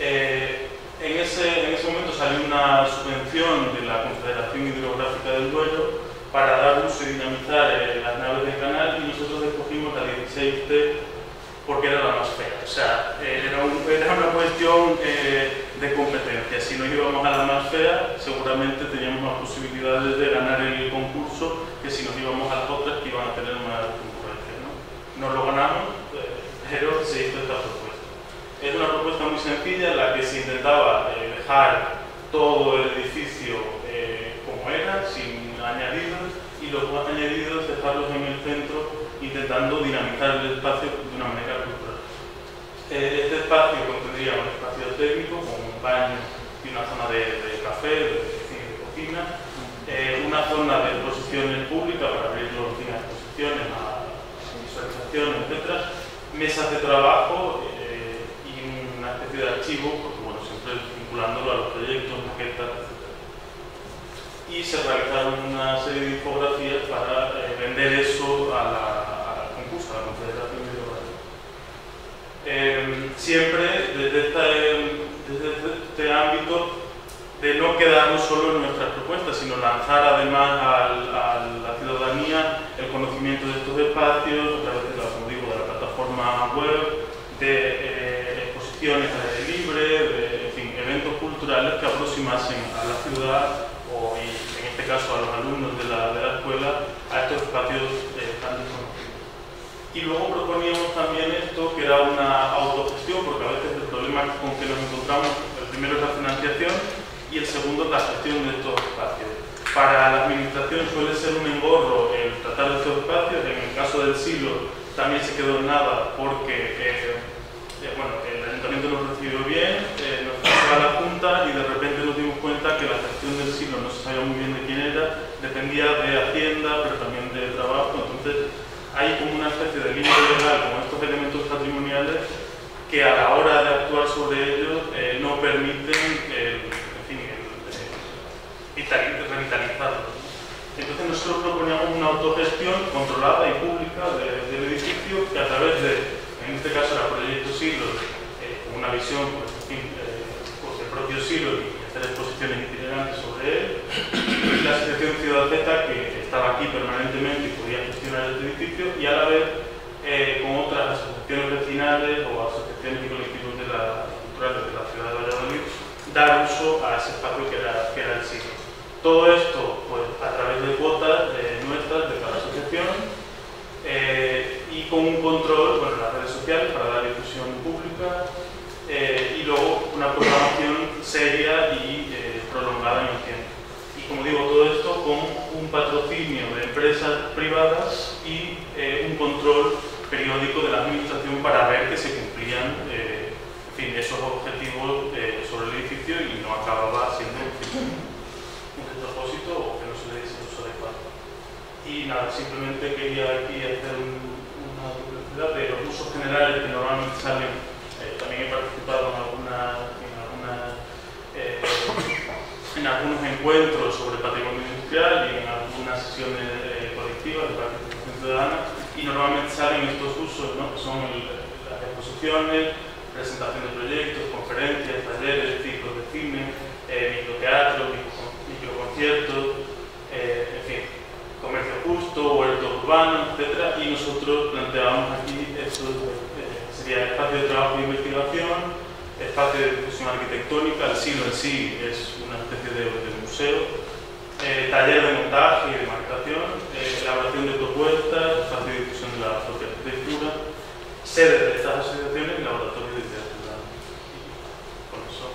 Eh, en, ese, en ese momento salió una subvención de la Confederación Hidrográfica del Duero para dar uso y dinamizar eh, las naves del canal y nosotros escogimos la 16T porque era la más fea. O sea, eh, era, era, una cuestión de competencia. Si nos íbamos a la más fea, seguramente teníamos más posibilidades de ganar el concurso que si nos íbamos a las otras que iban a tener más concurrencia. ¿no? Nos lo ganamos, eh, pero se hizo esta propuesta. Es una propuesta muy sencilla en la que se intentaba dejar todo el edificio como era, sin añadidos, y los añadidos dejarlos en el centro intentando dinamizar el espacio de una manera cultural. Eh, este espacio contendría un espacio técnico con un baño y una zona de, café, de, cocina, eh, una zona de exposiciones públicas para abrir los a exposiciones, a visualizaciones, etc. Mesas de trabajo eh, y una especie de archivo, porque bueno, siempre vinculándolo a los proyectos, maquetas, etc. Y se realizaron una serie de infografías para vender eso a la concurso, a la Confederación eh, siempre desde este, desde este ámbito de no quedarnos solo en nuestras propuestas, sino lanzar además a la ciudadanía el conocimiento de estos espacios a través de como digo, de la plataforma web, de eh, exposiciones al aire libre, de en fin, eventos culturales que aproximasen a la ciudad o en este caso a los alumnos de la, de la escuela a estos espacios y luego proponíamos también esto, que era una autogestión, porque a veces el problema con que nos encontramos, el primero es la financiación y el segundo es la gestión de estos espacios. Para la administración suele ser un engorro el tratar de estos espacios, en el caso del silo también se quedó en nada porque eh, eh, bueno, el ayuntamiento nos recibió bien, eh, nos pasó a la Junta y de repente nos dimos cuenta que la gestión del silo no se sabía muy bien de quién era, dependía de Hacienda, pero también de trabajo, entonces hay como una especie de límite legal con estos elementos patrimoniales que a la hora de actuar sobre ellos eh, no permiten eh, en fin, revitalizarlos. Entonces nosotros proponíamos una autogestión controlada y pública del edificio que a través de, en este caso era Proyecto Siglo, eh, con una visión pues, en fin, pues, del propio Siglo y hacer exposiciones itinerantes sobre él, la Asociación Ciudad Z que estaba aquí permanentemente y podía gestionar este edificio y a la vez eh, con otras asociaciones vecinales o asociaciones y colectivos de la culturales de la ciudad de Valladolid dar uso a ese espacio que era, el sitio. Todo esto pues, a través de cuotas nuestras de cada asociación eh, y con un control bueno, en las redes sociales para dar difusión pública eh, y luego una programación seria y prolongada en el tiempo como digo, todo esto con un patrocinio de empresas privadas y eh, un control periódico de la administración para ver que se cumplían eh, en fin, esos objetivos eh, sobre el edificio y no acababa siendo un despropósito o que no se le diese uso adecuado. Y nada, simplemente quería aquí hacer una publicidad de los usos generales que normalmente salen. también he participado en algunas algunos encuentros sobre patrimonio industrial y en algunas sesiones eh, colectivas de participación ciudadana y normalmente salen estos usos, ¿no? son las exposiciones, presentación de proyectos, conferencias, talleres, ciclos de cine, eh, microteatro, microconciertos, eh, en fin, comercio justo, huerto urbano, etc. Y nosotros planteamos aquí, esto sería el espacio de trabajo e investigación, espacio de difusión arquitectónica, el siglo en sí es una especie de, museo, eh, taller de montaje y de marcación, eh, elaboración de propuestas, espacio de difusión de la propia arquitectura, sede de estas asociaciones y laboratorio de literatura. con eso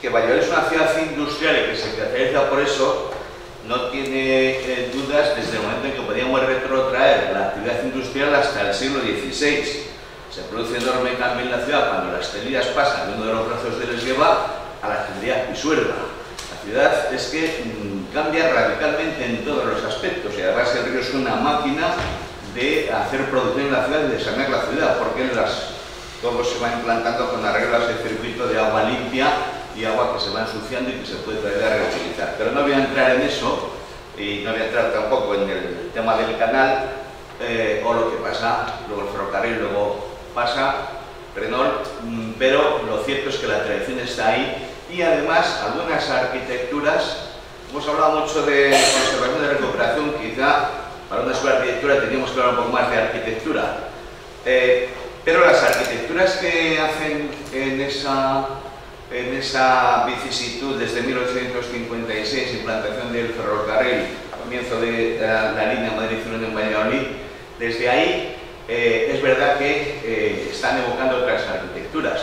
Que Valladolid es una ciudad industrial y que se caracteriza por eso, no tiene eh, dudas desde el momento en que podíamos retrotraer la actividad industrial hasta el siglo XVI se produce enorme cambio en la ciudad cuando las celidas pasan de uno de los brazos de les lleva a la celería pisuerda. La ciudad es que mm, cambia radicalmente en todos los aspectos y además el río es una máquina de hacer producción en la ciudad y de sanear la ciudad, porque las, todo se va implantando con arreglas de circuito de agua limpia y agua que se va ensuciando y que se puede traer a reutilizar. Pero no voy a entrar en eso y no voy a entrar tampoco en el tema del canal eh, o lo que pasa, luego el ferrocarril, luego pasa Renault, mm, pero lo cierto es que la tradición está ahí y además algunas arquitecturas, hemos hablado mucho de conservación de recuperación, quizá para una escuela de arquitectura teníamos que hablar un poco más de arquitectura, eh, pero las arquitecturas que hacen en esa, en esa vicisitud desde 1856, implantación del ferrocarril, comienzo de la, línea Madrid-Girona en Valladolid, desde ahí eh, es verdad que eh, están evocando otras arquitecturas.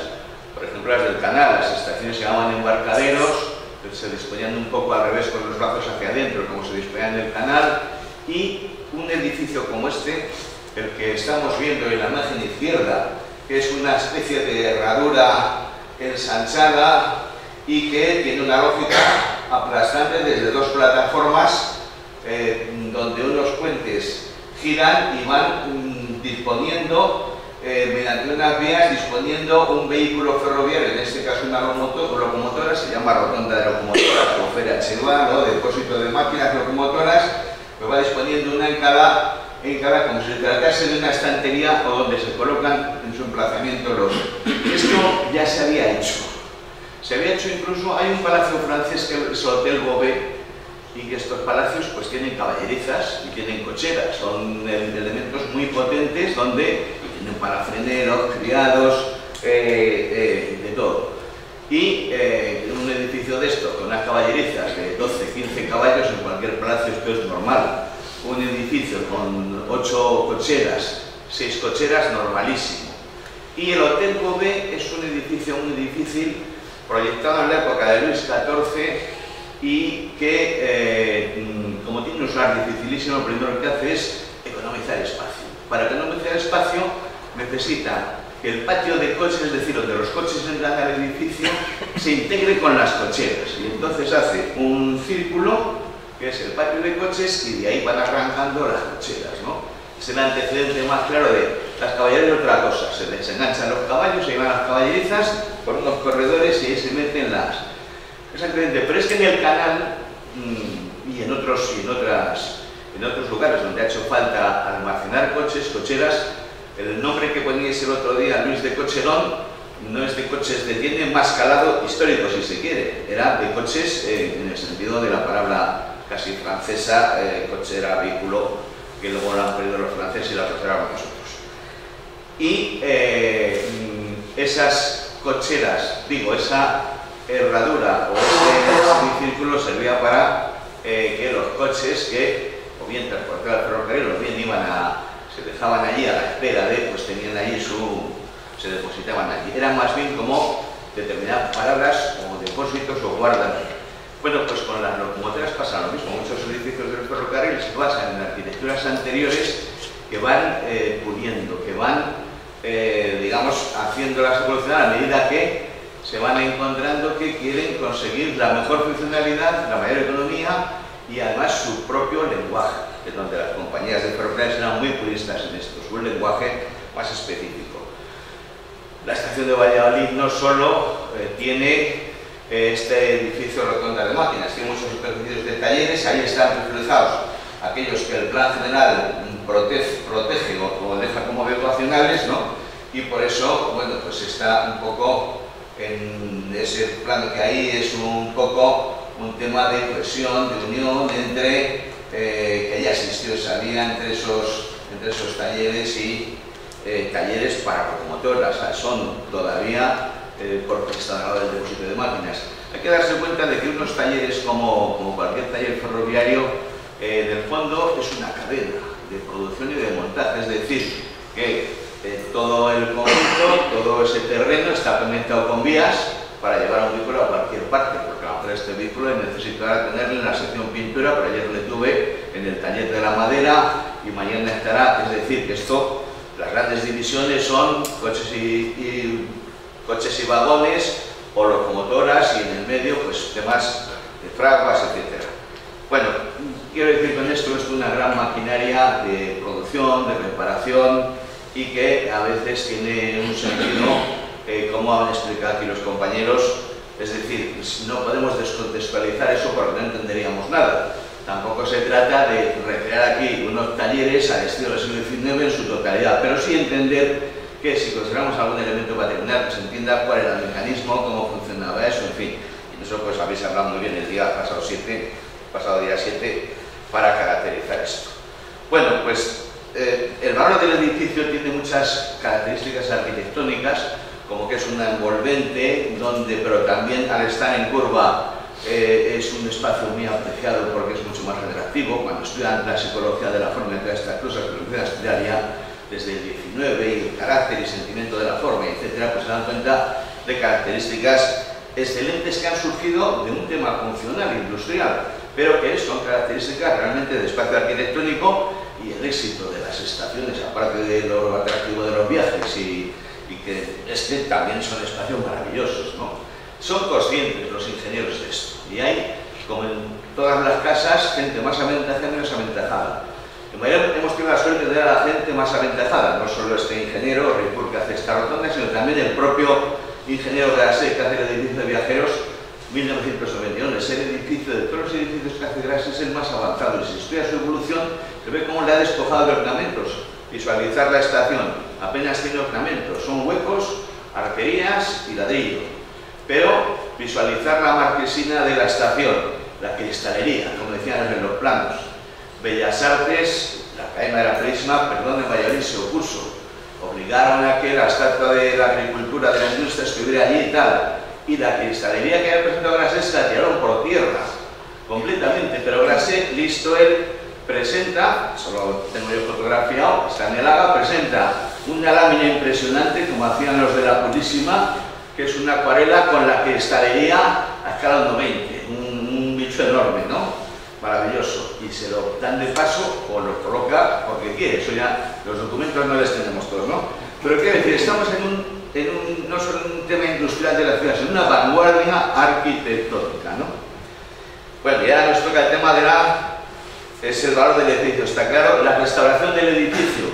Por ejemplo, las del canal, las estaciones se llaman embarcaderos, se disponían un poco al revés con los brazos hacia adentro, como se disponían en el canal, y un edificio como este el que estamos viendo en la imagen izquierda, que es una especie de herradura ensanchada y que tiene una lógica aplastante desde dos plataformas eh, donde unos puentes giran y van disponiendo eh, mediante unas vías disponiendo un vehículo ferroviario, en este caso una locomotora, se llama rotonda de locomotoras o FRHVA, ¿no? depósito de máquinas locomotoras, pues va disponiendo una en cada, en cada, como si se tratase de una estantería o donde se colocan en su emplazamiento los... Esto ya se había hecho. Se había hecho incluso, hay un palacio francés que es el Hotel Beauvais, y que estos palacios pues tienen caballerizas y tienen cocheras, son elementos muy potentes donde tienen parafreneros, criados, eh, eh, de todo. Y eh, un edificio de esto, con unas caballerizas de 12, 15 caballos, en cualquier palacio esto es normal. Un edificio con 8 cocheras, 6 cocheras, normalísimo. Y el Hotel Gobé es un edificio muy difícil, proyectado en la época de Luis XIV y que, mm, como tiene un solar dificilísimo, lo primero que hace es economizar espacio. Para economizar espacio, necesita que el patio de coches, es decir, donde los coches entran al edificio, se integre con las cocheras. Y entonces hace un círculo, que es el patio de coches, y de ahí van arrancando las cocheras. ¿no? Es el antecedente más claro de las caballerizas otra cosa. Se desenganchan los caballos, se van las caballerizas por unos corredores y ahí se meten las... Exactamente, pero es que en el canal mmm, y en otros, y en, otras, en otros lugares donde ha hecho falta almacenar coches, cocheras, el nombre que poníais el otro día, Luis de Cocherón, no es de coches de tiene más calado histórico, si se quiere. Era de coches eh, en el sentido de la palabra casi francesa, eh, cochera, vehículo, que luego lo han perdido los franceses y la trajeron nosotros. Y eh, esas cocheras, digo, esa herradura o ese círculo servía para eh, que los coches que o bien transportaban ferrocarril o bien iban a se dejaban allí a la espera de, pues tenían allí su, se depositaban allí. Eran más bien como determinadas paradas o depósitos o guardas. Bueno, pues con las locomotoras pasa lo mismo. Muchos edificios del ferrocarril se basan en arquitecturas anteriores que van eh, puliendo, que van, eh, digamos, haciéndolas evolucionar a medida que se van encontrando que quieren conseguir la mejor funcionalidad, la mayor economía y además su propio lenguaje donde las compañías de ferrocarriles eran muy puristas en esto, su lenguaje más específico. La estación de Valladolid no solo eh, tiene eh, este edificio rotonda de máquinas, tiene muchos edificios de talleres, ahí están visualizados aquellos que el plan general protege, o, deja como vocacionales, ¿no? Y por eso, bueno, pues está un poco en ese plano que ahí es un poco un tema de cohesión, de unión entre eh, que ya existió esa vía entre esos, entre esos talleres y eh, talleres para locomotoras, son todavía eh, al lado del depósito de máquinas. Hay que darse cuenta de que unos talleres como, como cualquier taller ferroviario, eh, en el fondo es una cadena de producción y de montaje, es decir, que eh, todo el conjunto, todo ese terreno está conectado con vías para llevar a un vehículo a cualquier parte, porque a lo mejor este vehículo necesitará tenerle en la sección pintura, pero ayer le tuve en el taller de la madera y mañana estará, es decir, que esto, las grandes divisiones son coches y, y coches y vagones o locomotoras y en el medio pues temas de fraguas, etc. Bueno, quiero decir con esto, es una gran maquinaria de producción, de reparación y que a veces tiene un sentido eh, como han explicado aquí los compañeros, es decir, no podemos descontextualizar eso porque no entenderíamos nada. Tampoco se trata de recrear aquí unos talleres al estilo del siglo XIX en su totalidad, pero sí entender que si consideramos algún elemento patrimonial, que se entienda cuál era el mecanismo, cómo funcionaba eso, en fin. Y eso pues habéis hablado muy bien el día pasado 7, pasado día 7, para caracterizar esto. Bueno, pues eh, el valor del edificio tiene muchas características arquitectónicas, como que es una envolvente, donde, pero también al estar en curva eh, es un espacio muy apreciado porque es mucho más atractivo. Cuando estudian la psicología de la forma de estas cosas, que lo a estudiar ya desde el 19 y el carácter y sentimiento de la forma, etcétera, pues se dan cuenta de características excelentes que han surgido de un tema funcional industrial, pero que son características realmente de espacio arquitectónico el éxito de las estaciones, aparte de lo atractivo de los viajes y, que este también son espacios maravillosos, ¿no? Son conscientes los ingenieros de esto y hay, como en todas las casas, gente más aventajada y menos aventajada. En mayor hemos tenido la suerte de tener a la gente más aventajada, no solo este ingeniero, Ripoll, que hace esta rotonda, sino también el propio ingeniero de la SED que hace el edificio de viajeros 1991, es el edificio de todos los edificios que hace Gras es el más avanzado y si estudia su evolución se ve cómo le ha despojado de ornamentos. Visualizar la estación, apenas tiene ornamentos, son huecos, arquerías y ladrillo. Pero visualizar la marquesina de la estación, la cristalería, como decían en los planos. Bellas Artes, la Academia de la Prisma, perdón, en Valladolid se opuso. Obligaron a que la estatua de la agricultura, de la industria estuviera allí y tal y la cristalería que había presentado Grasset se la tiraron por tierra, completamente, pero Grasset, listo él, presenta, solo tengo yo fotografiado, está en el AGA, presenta una lámina impresionante, como hacían los de la Purísima, que es una acuarela con la cristalería a escala 1,20, un, un bicho enorme, ¿no? Maravilloso. Y se lo dan de paso o lo coloca porque quiere, eso ya, los documentos no les tenemos todos, ¿no? Pero quiero decir, estamos en un no solo en un tema industrial de la ciudad, sino una vanguardia arquitectónica. ¿no? Bueno, ya nos toca el tema de la... es el valor del edificio, está claro. La restauración del edificio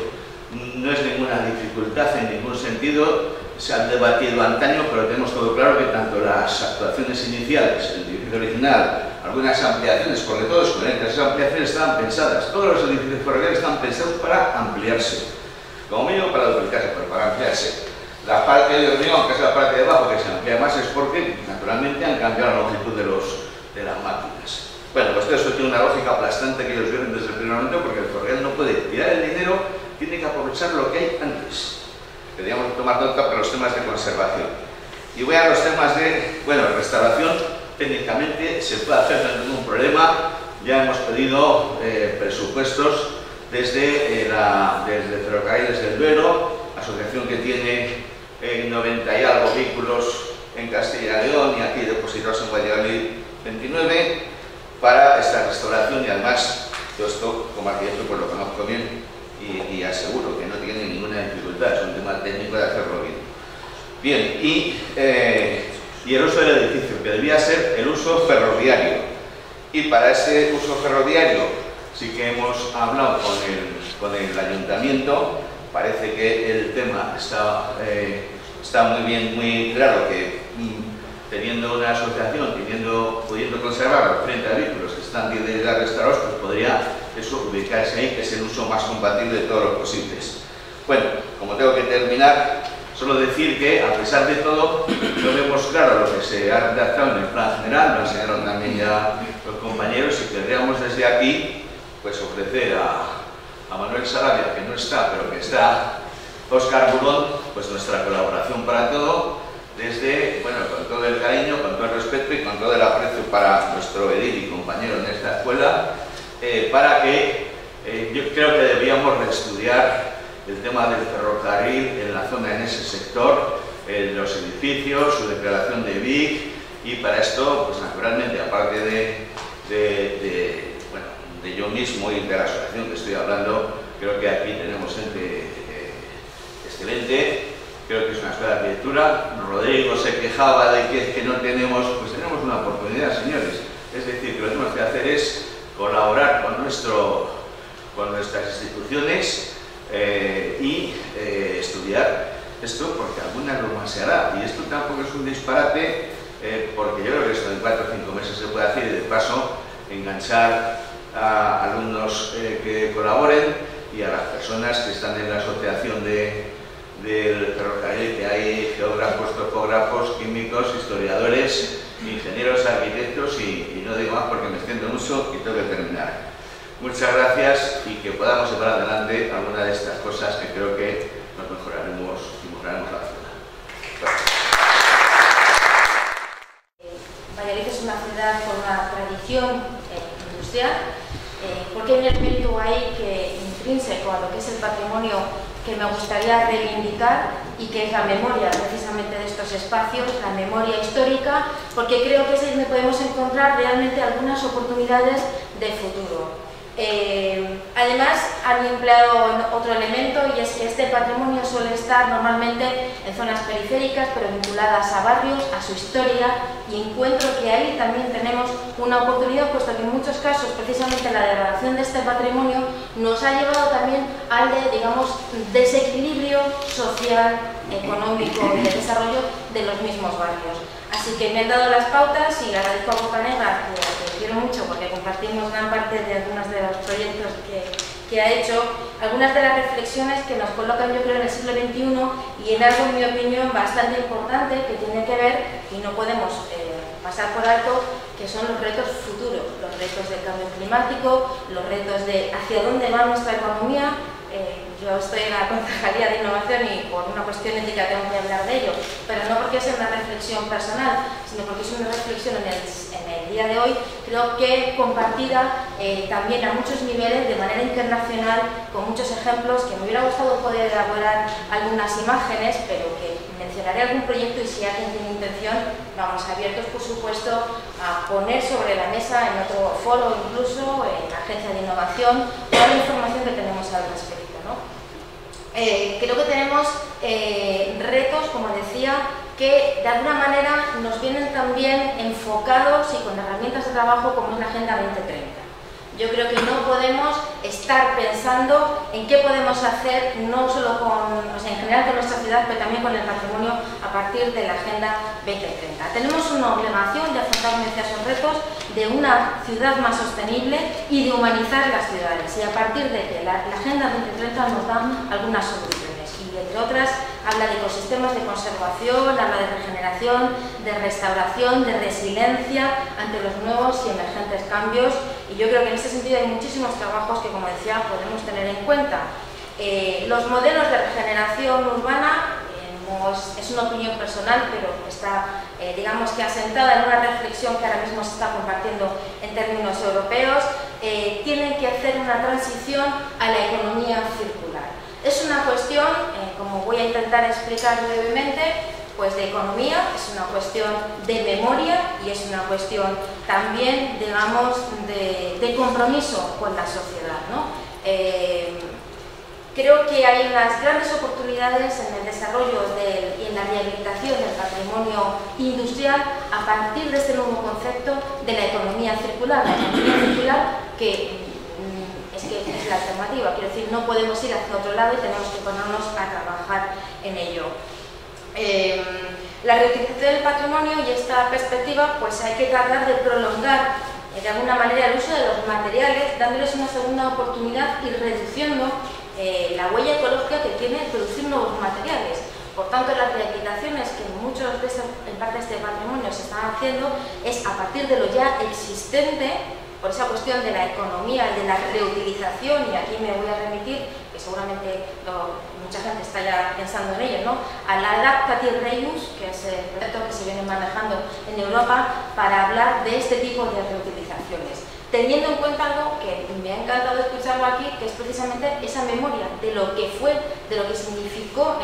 no es ninguna dificultad en ningún sentido, se han debatido antaño, pero tenemos todo claro que tanto las actuaciones iniciales, el edificio original, algunas ampliaciones, porque todo es coherente, esas ampliaciones estaban pensadas, todos los edificios ferroviarios están pensados para ampliarse, como mínimo para duplicarse, pero para ampliarse. La parte de unión, que es la parte de abajo, que se amplía más, es porque naturalmente han cambiado la longitud de, los, de las máquinas. Bueno, pues esto tiene una lógica aplastante que ellos vieron desde el primer momento porque el ferroviario no puede tirar el dinero, tiene que aprovechar lo que hay antes. Queríamos tomar nota para los temas de conservación. Y voy a los temas de, bueno, restauración, técnicamente se puede hacer sin ningún problema. Ya hemos pedido eh, presupuestos desde, eh, la, desde Ferrocarriles del Duero, asociación que tiene 90 y algo vehículos en Castilla y León y aquí depositados en Valladolid 29 para esta restauración y además yo esto como arquitecto pues lo conozco bien y, aseguro que no tiene ninguna dificultad, es un tema técnico de hacerlo bien. Bien, y, eh, y el uso del edificio, que debía ser el uso ferroviario. Y para ese uso ferroviario sí que hemos hablado con el, con el ayuntamiento parece que el tema está, eh, está muy bien, muy claro que teniendo una asociación, teniendo, pudiendo conservar frente a vehículos que están bien restaurados, pues podría eso ubicarse ahí, que es el uso más compatible de todos los posibles. Bueno, como tengo que terminar, solo decir que, a pesar de todo, no vemos claro lo que se ha redactado en el plan general, lo enseñaron también ya los compañeros, y querríamos desde aquí pues ofrecer a, a Manuel Sarabia, que no está, pero que está Oscar Burón, pues nuestra colaboración para todo, desde, bueno, con todo el cariño, con todo el respeto y con todo el aprecio para nuestro edil y compañero en esta escuela, eh, para que eh, yo creo que debíamos reestudiar el tema del ferrocarril en la zona, en ese sector, en los edificios, su declaración de BIC, y para esto, pues naturalmente, aparte de de yo mismo y de la asociación que estoy hablando, creo que aquí tenemos gente eh, excelente, creo que es una escuela de arquitectura. Rodrigo se quejaba de que, no tenemos, pues tenemos una oportunidad, señores. Es decir, que lo que tenemos que hacer es colaborar con, nuestro, con nuestras instituciones eh, y eh, estudiar esto, porque alguna norma se hará. Y esto tampoco es un disparate, porque yo creo que esto en cuatro o cinco meses se puede hacer y de paso enganchar a alumnos eh, que colaboren y a las personas que están en la asociación de, del ferrocarril, que hay geógrafos, topógrafos, químicos, historiadores, ingenieros, arquitectos y, no digo más porque me extiendo mucho y tengo que terminar. Muchas gracias y que podamos llevar adelante alguna de estas cosas que creo que nos mejoraremos y mejoraremos la ciudad. Valladolid es una ciudad con una tradición eh, industrial eh, porque hay un elemento ahí que intrínseco a lo que es el patrimonio que me gustaría reivindicar y que es la memoria precisamente de estos espacios, la memoria histórica, porque creo que es ahí donde podemos encontrar realmente algunas oportunidades de futuro. Eh, además, han empleado otro elemento y es que este patrimonio suele estar normalmente en zonas periféricas, pero vinculadas a barrios, a su historia, y encuentro que ahí también tenemos una oportunidad, puesto que en muchos casos, precisamente la degradación de este patrimonio nos ha llevado también al digamos, desequilibrio social, económico y de desarrollo de los mismos barrios. Así que me han dado las pautas y agradezco a Bocanegra, que, mucho porque compartimos gran parte de algunos de los proyectos que, que, ha hecho, algunas de las reflexiones que nos colocan yo creo en el siglo XXI y en algo, en mi opinión, bastante importante que tiene que ver, y no podemos eh, pasar por alto, que son los retos futuros, los retos del cambio climático, los retos de hacia dónde va nuestra economía, eh, yo estoy en la Concejalía de Innovación y por una cuestión ética tengo que hablar de ello, pero no porque sea una reflexión personal, sino porque es una reflexión en el, día de hoy, creo que compartida eh, también a muchos niveles, de manera internacional, con muchos ejemplos, que me hubiera gustado poder elaborar algunas imágenes, pero que mencionaré algún proyecto y si alguien tiene intención, vamos abiertos, por supuesto, a poner sobre la mesa en otro foro, incluso en la Agencia de Innovación, toda la información que tenemos al respecto. Eh, creo que tenemos eh, retos, como decía, que de alguna manera nos vienen también enfocados y con herramientas de trabajo como es la Agenda 2030. Yo creo que no podemos estar pensando en qué podemos hacer, no solo con, o sea, en general con nuestra ciudad, pero también con el patrimonio a partir de la Agenda 2030. Tenemos una obligación de afrontar esos retos de una ciudad más sostenible y de humanizar las ciudades. Y a partir de que la, la Agenda 2030 nos da algunas soluciones. Y entre otras, habla de ecosistemas de conservación, habla de regeneración, de restauración, de resiliencia ante los nuevos y emergentes cambios y yo creo que en este sentido hay muchísimos trabajos que, como decía, podemos tener en cuenta. Eh, los modelos de regeneración urbana, eh, es una opinión personal, pero está, eh, digamos que asentada en una reflexión que ahora mismo se está compartiendo en términos europeos, tienen que hacer una transición a la economía circular. Es una cuestión, eh, como voy a intentar explicar brevemente, pues de economía, es una cuestión de memoria y es una cuestión también, digamos, de, compromiso con la sociedad. Eh, creo que hay unas grandes oportunidades en el desarrollo y en la rehabilitación del patrimonio industrial a partir de este nuevo concepto de la economía circular. La economía circular que es la alternativa. Quiero decir, no podemos ir hacia otro lado y tenemos que ponernos a trabajar en ello. Eh, la reutilización del patrimonio y esta perspectiva, pues hay que tratar de prolongar eh, de alguna manera el uso de los materiales, dándoles una segunda oportunidad y reduciendo eh, la huella ecológica que tiene producir nuevos materiales. Por tanto, las rehabilitaciones que muchos de en parte de este patrimonio se están haciendo es a partir de lo ya existente por esa cuestión de la economía, de la reutilización, y aquí me voy a remitir, que seguramente mucha gente está ya pensando en ello, ¿no? al adaptative reuse, que es el proyecto que se viene manejando en Europa para hablar de este tipo de reutilizaciones teniendo en cuenta algo que me ha encantado escucharlo aquí, que es precisamente esa memoria de lo que fue, de lo que significó,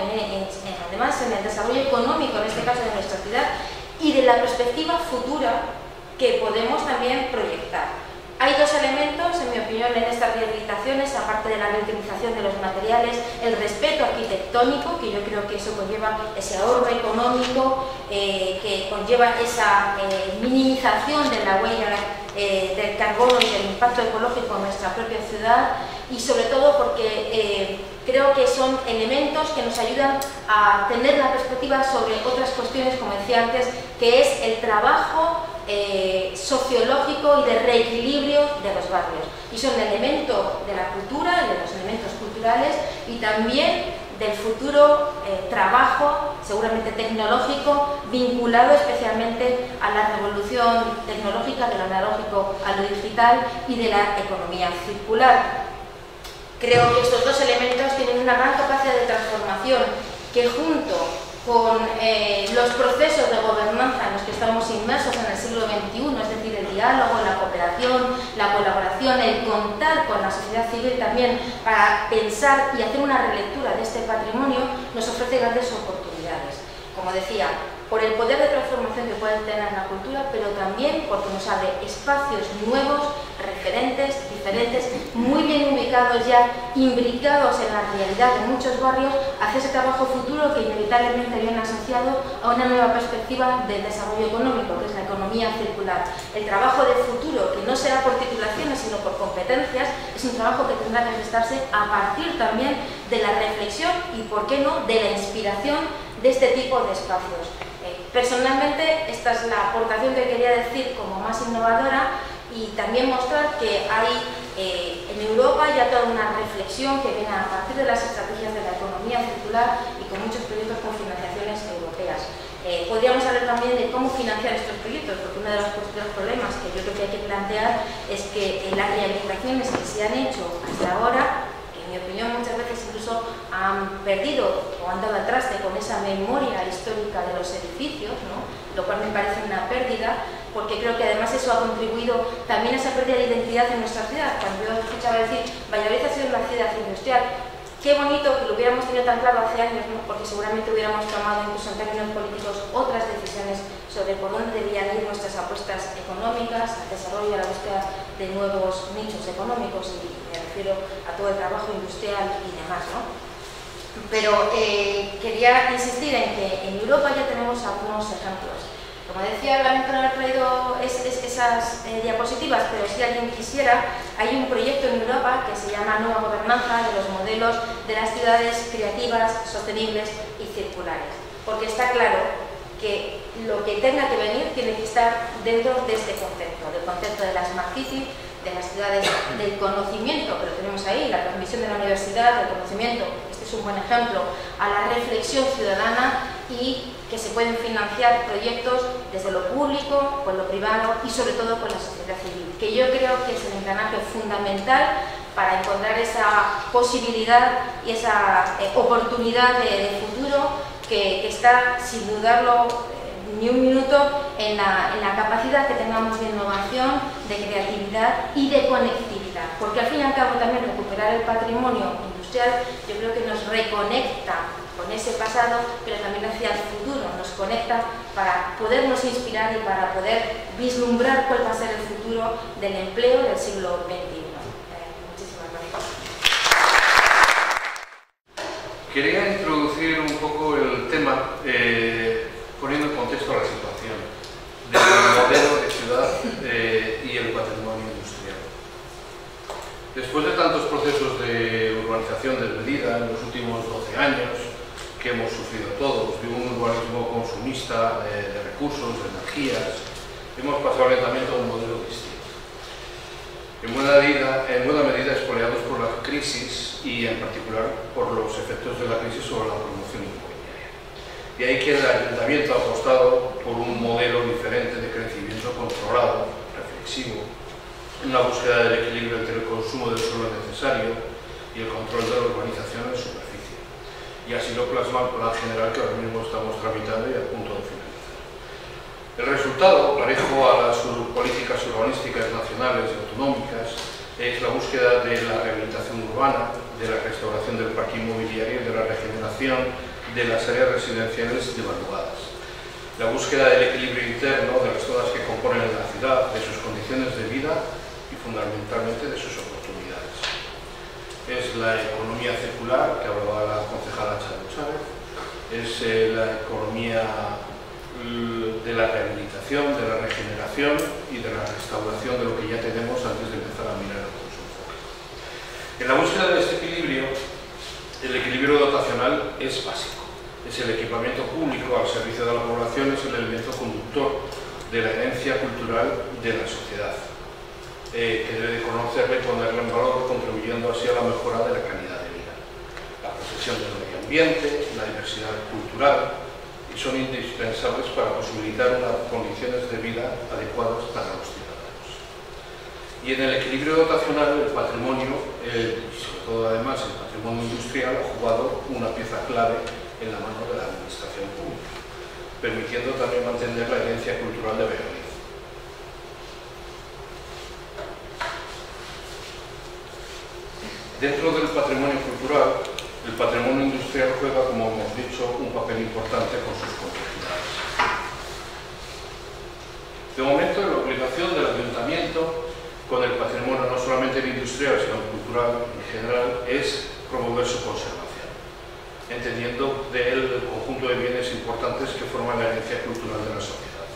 además en el desarrollo económico, en este caso de nuestra ciudad, y de la perspectiva futura que podemos también proyectar. Hay dos elementos, en mi opinión, en estas rehabilitaciones, aparte de la reutilización de los materiales, el respeto arquitectónico, que yo creo que eso conlleva ese ahorro económico, eh, que conlleva esa eh, minimización de la huella eh, del carbono y del impacto ecológico en nuestra propia ciudad, y sobre todo porque creo que son elementos que nos ayudan a tener la perspectiva sobre otras cuestiones, como decía antes, que es el trabajo eh, sociológico y de reequilibrio de los barrios. Y son el elemento de la cultura, de los elementos culturales y también del futuro eh, trabajo, seguramente tecnológico, vinculado especialmente a la revolución tecnológica, de lo analógico a lo digital y de la economía circular. Creo que estos dos elementos tienen una gran capacidad de transformación que junto con eh, los procesos de gobernanza en los que estamos inmersos en el siglo XXI, es decir, el diálogo, la cooperación, la colaboración, el contar con la sociedad civil también para pensar y hacer una relectura de este patrimonio, nos ofrece grandes oportunidades. Como decía, por el poder de transformación que puede tener la cultura, pero también porque nos abre espacios nuevos, referentes, diferentes, muy bien ubicados ya, imbricados en la realidad de muchos barrios, hacia ese trabajo futuro que inevitablemente viene asociado a una nueva perspectiva del desarrollo económico, que es la economía circular. El trabajo de futuro, que no será por titulaciones, sino por competencias, es un trabajo que tendrá que gestarse a partir también de la reflexión y, por qué no, de la inspiración de este tipo de espacios. Personalmente, esta es la aportación que quería decir como más innovadora y también mostrar que hay eh, en Europa ya toda una reflexión que viene a partir de las estrategias de la economía circular y con muchos proyectos con financiaciones europeas. Eh, podríamos hablar también de cómo financiar estos proyectos, porque uno de los, problemas que yo creo que hay que plantear es que en las rehabilitaciones que se han hecho hasta ahora mi opinión muchas veces incluso han perdido o han dado al traste con esa memoria histórica de los edificios, lo cual me parece una pérdida, porque creo que además eso ha contribuido también a esa pérdida de identidad en nuestra ciudad. Cuando yo escuchaba decir, Valladolid ha sido una ciudad industrial, Qué bonito que lo hubiéramos tenido tan claro hace años, porque seguramente hubiéramos tomado incluso en términos políticos otras decisiones sobre por dónde debían ir nuestras apuestas económicas, al desarrollo a la búsqueda de nuevos nichos económicos, y me refiero a todo el trabajo industrial y demás. ¿no? Pero eh, quería insistir en que en Europa ya tenemos algunos ejemplos. Como decía, lamento no haber traído esas eh, diapositivas, pero si alguien quisiera, hay un proyecto en Europa que se llama Nueva Gobernanza de los modelos de las ciudades creativas, sostenibles y circulares. Porque está claro que lo que tenga que venir tiene que estar dentro de este concepto, del concepto de las Smart de las ciudades del conocimiento, que lo tenemos ahí, la transmisión de la universidad, del conocimiento, es un buen ejemplo, a la reflexión ciudadana y que se pueden financiar proyectos desde lo público, con lo privado y sobre todo con la sociedad civil, que yo creo que es el engranaje fundamental para encontrar esa posibilidad y esa eh, oportunidad de, futuro que, está, sin dudarlo, eh, ni un minuto en la, en la, capacidad que tengamos de innovación, de creatividad y de conectividad. Porque al fin y al cabo también recuperar el patrimonio yo creo que nos reconecta con ese pasado, pero también hacia el futuro, nos conecta para podernos inspirar y para poder vislumbrar cuál va a ser el futuro del empleo del siglo XXI. Eh, muchísimas gracias. Quería introducir un poco el tema eh, poniendo en contexto la situación del modelo de ciudad eh, y el patrimonio. Después de tantos procesos de urbanización desmedida en los últimos 12 años, que hemos sufrido todos, de un urbanismo consumista de, recursos, de energías, hemos pasado lentamente a un modelo distinto. En buena, medida, en buena medida expoliados por la crisis y en particular por los efectos de la crisis sobre la promoción inmobiliaria. De ahí que el ayuntamiento ha apostado por un modelo diferente de crecimiento controlado, reflexivo, una búsqueda del equilibrio entre el consumo del suelo necesario y el control de la urbanización en su y así lo plasma el plan general que ahora mismo estamos tramitando y a punto de finalizar. El resultado, parejo a las políticas urbanísticas nacionales y autonómicas, es la búsqueda de la rehabilitación urbana, de la restauración del parque inmobiliario y de la regeneración de las áreas residenciales devaluadas. La búsqueda del equilibrio interno de las zonas que componen la ciudad, de sus condiciones de vida fundamentalmente de sus es la economía circular, que hablaba la concejala Chávez Chávez, es eh, la economía de la rehabilitación, de la regeneración y de la restauración de lo que ya tenemos antes de empezar a mirar el consumo. En la búsqueda de este equilibrio, el equilibrio dotacional es básico. Es el equipamiento público al servicio de la población, es el elemento conductor de la herencia cultural de la sociedad eh, que debe de conocerle y ponerle en valor, contribuyendo así a la mejora de la calidad de vida. La protección del medio ambiente, la diversidad cultural, y son indispensables para posibilitar unas condiciones de vida adecuadas para los ciudadanos. Y en el equilibrio dotacional, el patrimonio, sobre todo además el patrimonio industrial, ha jugado una pieza clave en la mano de la administración pública, permitiendo también mantener la herencia cultural de Valladolid. Dentro del patrimonio cultural, el patrimonio industrial juega, como hemos dicho, un papel importante con sus complejidades. De momento, la obligación del ayuntamiento con el patrimonio no solamente industrial, sino cultural en general, es promover su conservación, entendiendo de él el conjunto de bienes importantes que forman la herencia cultural de la sociedad.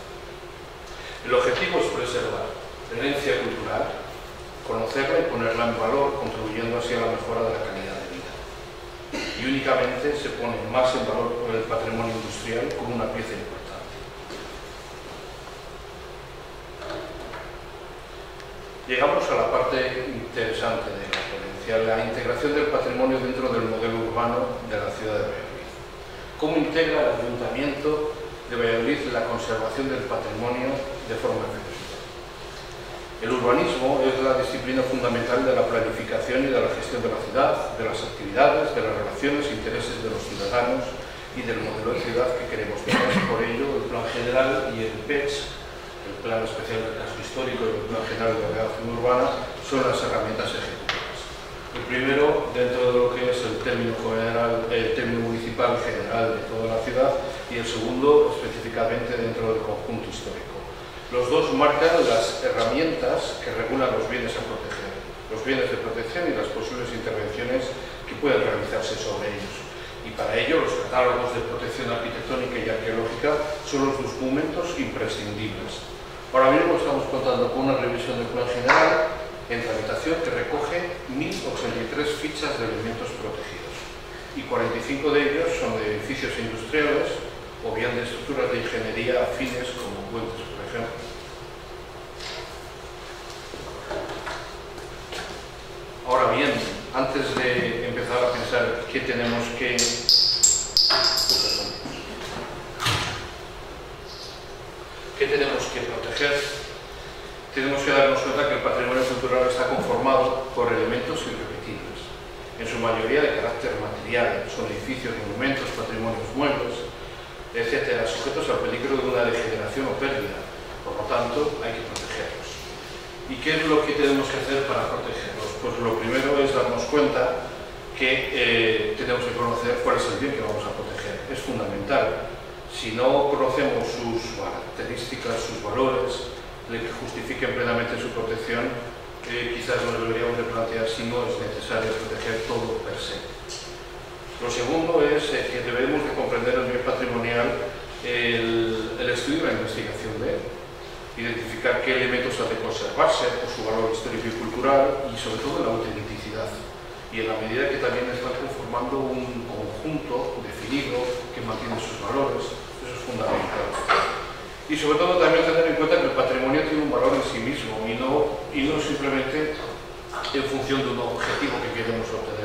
El objetivo es preservar la herencia cultural, conocerla y ponerla en valor, contribuyendo así a la mejora de la calidad de vida. Y únicamente se pone más en valor el patrimonio industrial como una pieza importante. Llegamos a la parte interesante de la ponencia, la integración del patrimonio dentro del modelo urbano de la ciudad de Valladolid. ¿Cómo integra el Ayuntamiento de Valladolid la conservación del patrimonio de forma efectiva? El urbanismo es la disciplina fundamental de la planificación y de la gestión de la ciudad, de las actividades, de las relaciones e intereses de los ciudadanos y del modelo de ciudad que queremos tener. Por ello, el Plan General y el PETS el Plan Especial del Caso Histórico y el Plan General de Ordenación Urbana son las herramientas ejecutivas. El primero, dentro de lo que es el término, general, el término municipal general de toda la ciudad y el segundo, específicamente dentro del conjunto histórico. Los dos marcan las herramientas que regulan los bienes a proteger, los bienes de protección y las posibles intervenciones que pueden realizarse sobre ellos. Y para ello los catálogos de protección arquitectónica y arqueológica son los documentos imprescindibles. Ahora mismo estamos contando con una revisión del plan general en tramitación que recoge 1.083 fichas de elementos protegidos y 45 de ellos son de edificios industriales o bien de estructuras de ingeniería afines como puentes, por ejemplo. Ahora bien, antes de empezar a pensar qué tenemos que ¿Qué tenemos que proteger? Tenemos que darnos cuenta que el patrimonio cultural está conformado por elementos irrepetibles, en su mayoría de carácter material, son edificios, monumentos, patrimonios muebles, etcétera, sujetos al peligro de una degeneración o pérdida. Por lo tanto, hay que protegerlos. ¿Y qué es lo que tenemos que hacer para protegerlos? Pues lo primero es darnos cuenta que eh, tenemos que conocer cuál es el bien que vamos a proteger. Es fundamental si no conocemos sus características, sus valores, que justifiquen plenamente su protección, eh, quizás nos deberíamos de plantear si no es necesario proteger todo per se. Lo segundo es eh, que debemos de comprender el bien patrimonial, el, estudio y la investigación de él, identificar qué elementos han de conservarse por su valor histórico y cultural y sobre todo la autenticidad. Y en la medida que también están conformando un conjunto definido que mantiene sus valores, fundamental. Y sobre todo también tener en cuenta que el patrimonio tiene un valor en sí mismo y no, y no simplemente en función de un objetivo que queremos obtener.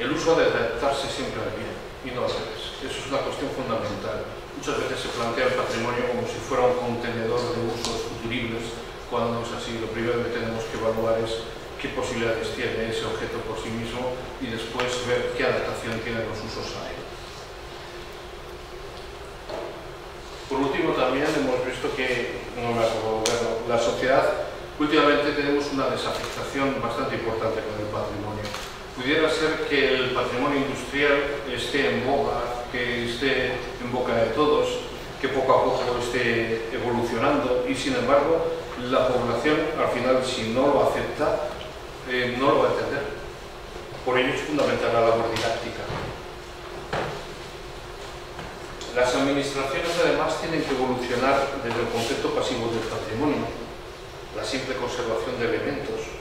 El uso de adaptarse siempre al bien y no al revés. Eso es una cuestión fundamental. Muchas veces se plantea el patrimonio como si fuera un contenedor de usos futuribles, cuando es así. Lo primero que tenemos que evaluar es qué posibilidades tiene ese objeto por sí mismo y después ver qué adaptación tienen los usos a él. Por último, también hemos visto que, no me acuerdo, la sociedad, últimamente tenemos una desafectación bastante importante con el patrimonio. Pudiera ser que el patrimonio industrial esté en boca, que esté en boca de todos, que poco a poco esté evolucionando y sin embargo la población al final si no lo acepta eh, no lo va a entender. Por ello es fundamental la labor didáctica. Las administraciones además tienen que evolucionar desde el concepto pasivo del patrimonio, la simple conservación de elementos,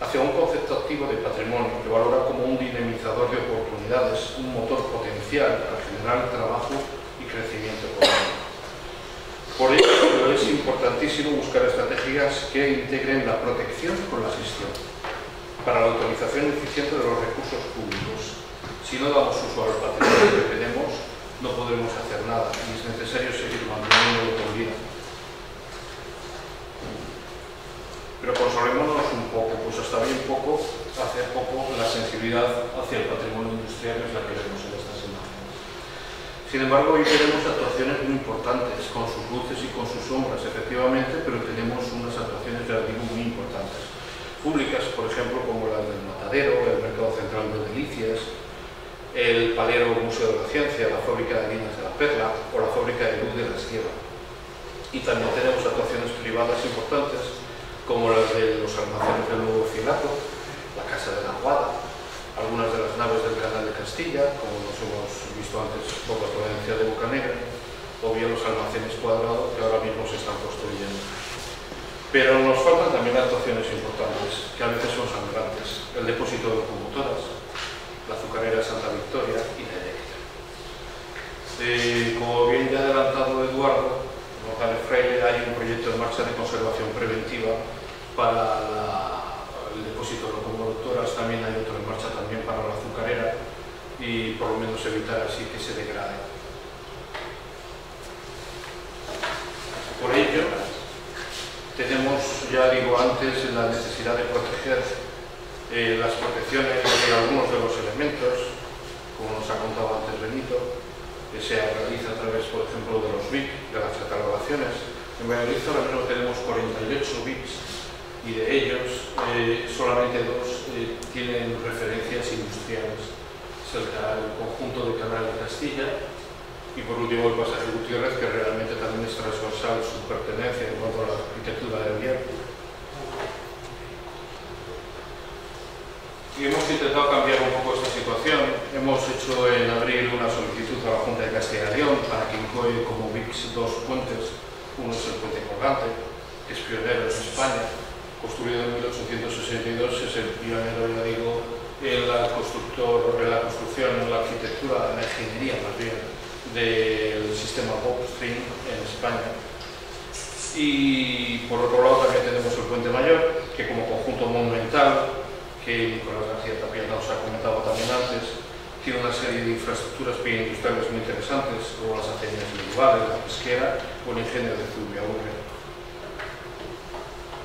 hacia un concepto activo de patrimonio que valora como un dinamizador de oportunidades, un motor potencial para generar trabajo y crecimiento económico. Por ello es importantísimo buscar estrategias que integren la protección con la gestión para la utilización eficiente de los recursos públicos. Si no damos uso al patrimonio que tenemos, no podremos hacer nada y es necesario seguir manteniéndolo por vida. Pero consolémonos un poco, pues hasta bien poco, hace poco la sensibilidad hacia el patrimonio industrial es la que vemos en estas imágenes. Sin embargo, hoy tenemos actuaciones muy importantes, con sus luces y con sus sombras, efectivamente, pero tenemos unas actuaciones, ya digo, muy importantes. Públicas, por ejemplo, como la del Matadero, el Mercado Central de Delicias, el Palero Museo de la Ciencia, la fábrica de harinas de la Perla o la fábrica de luz de la Sierra. Y también tenemos actuaciones privadas importantes como las de los almacenes del Nuevo Filato, la Casa de la Guada, algunas de las naves del Canal de Castilla, como nos hemos visto antes por la provincia de Bocanegra, o bien los almacenes cuadrados que ahora mismo se están construyendo. Pero nos faltan también actuaciones importantes, que a veces son sangrantes. El depósito de locomotoras, la azucarera Santa Victoria y la eléctrica. Eh, como bien ya ha adelantado Eduardo, Freire, hay un proyecto en marcha de conservación preventiva para la, el depósito de locomotoras, también hay otro en marcha también para la azucarera y por lo menos evitar así que se degrade. Por ello, tenemos, ya digo antes, la necesidad de proteger eh, las protecciones de algunos de los elementos, como nos ha contado antes Benito, que se realiza a través, por ejemplo, de los BIP, de las catalogaciones. En Valladolid ahora mismo tenemos 48 BIPs y de ellos eh, solamente dos eh, tienen referencias industriales. Es el, el, conjunto de Canal de Castilla y por último el pasaje Gutiérrez, que realmente también es transversal su pertenencia en cuanto a la arquitectura del viento. Y hemos intentado cambiar un poco esta situación. Hemos hecho en abril una solicitud a la Junta de Castilla y León para que incluya como VIX dos puentes. Uno es el puente colgante, que es pionero en España, construido en 1862, es el pionero, ya digo, en la, constructor, la construcción, en la arquitectura, la ingeniería más bien, del sistema Stream en España. Y por otro lado también tenemos el Puente Mayor, que como conjunto monumental, que Nicolás García Tapia nos ha comentado también antes, tiene una serie de infraestructuras industriales muy interesantes, como las aceitas medievales, la pesquera o el ingenio de Zubiaurre.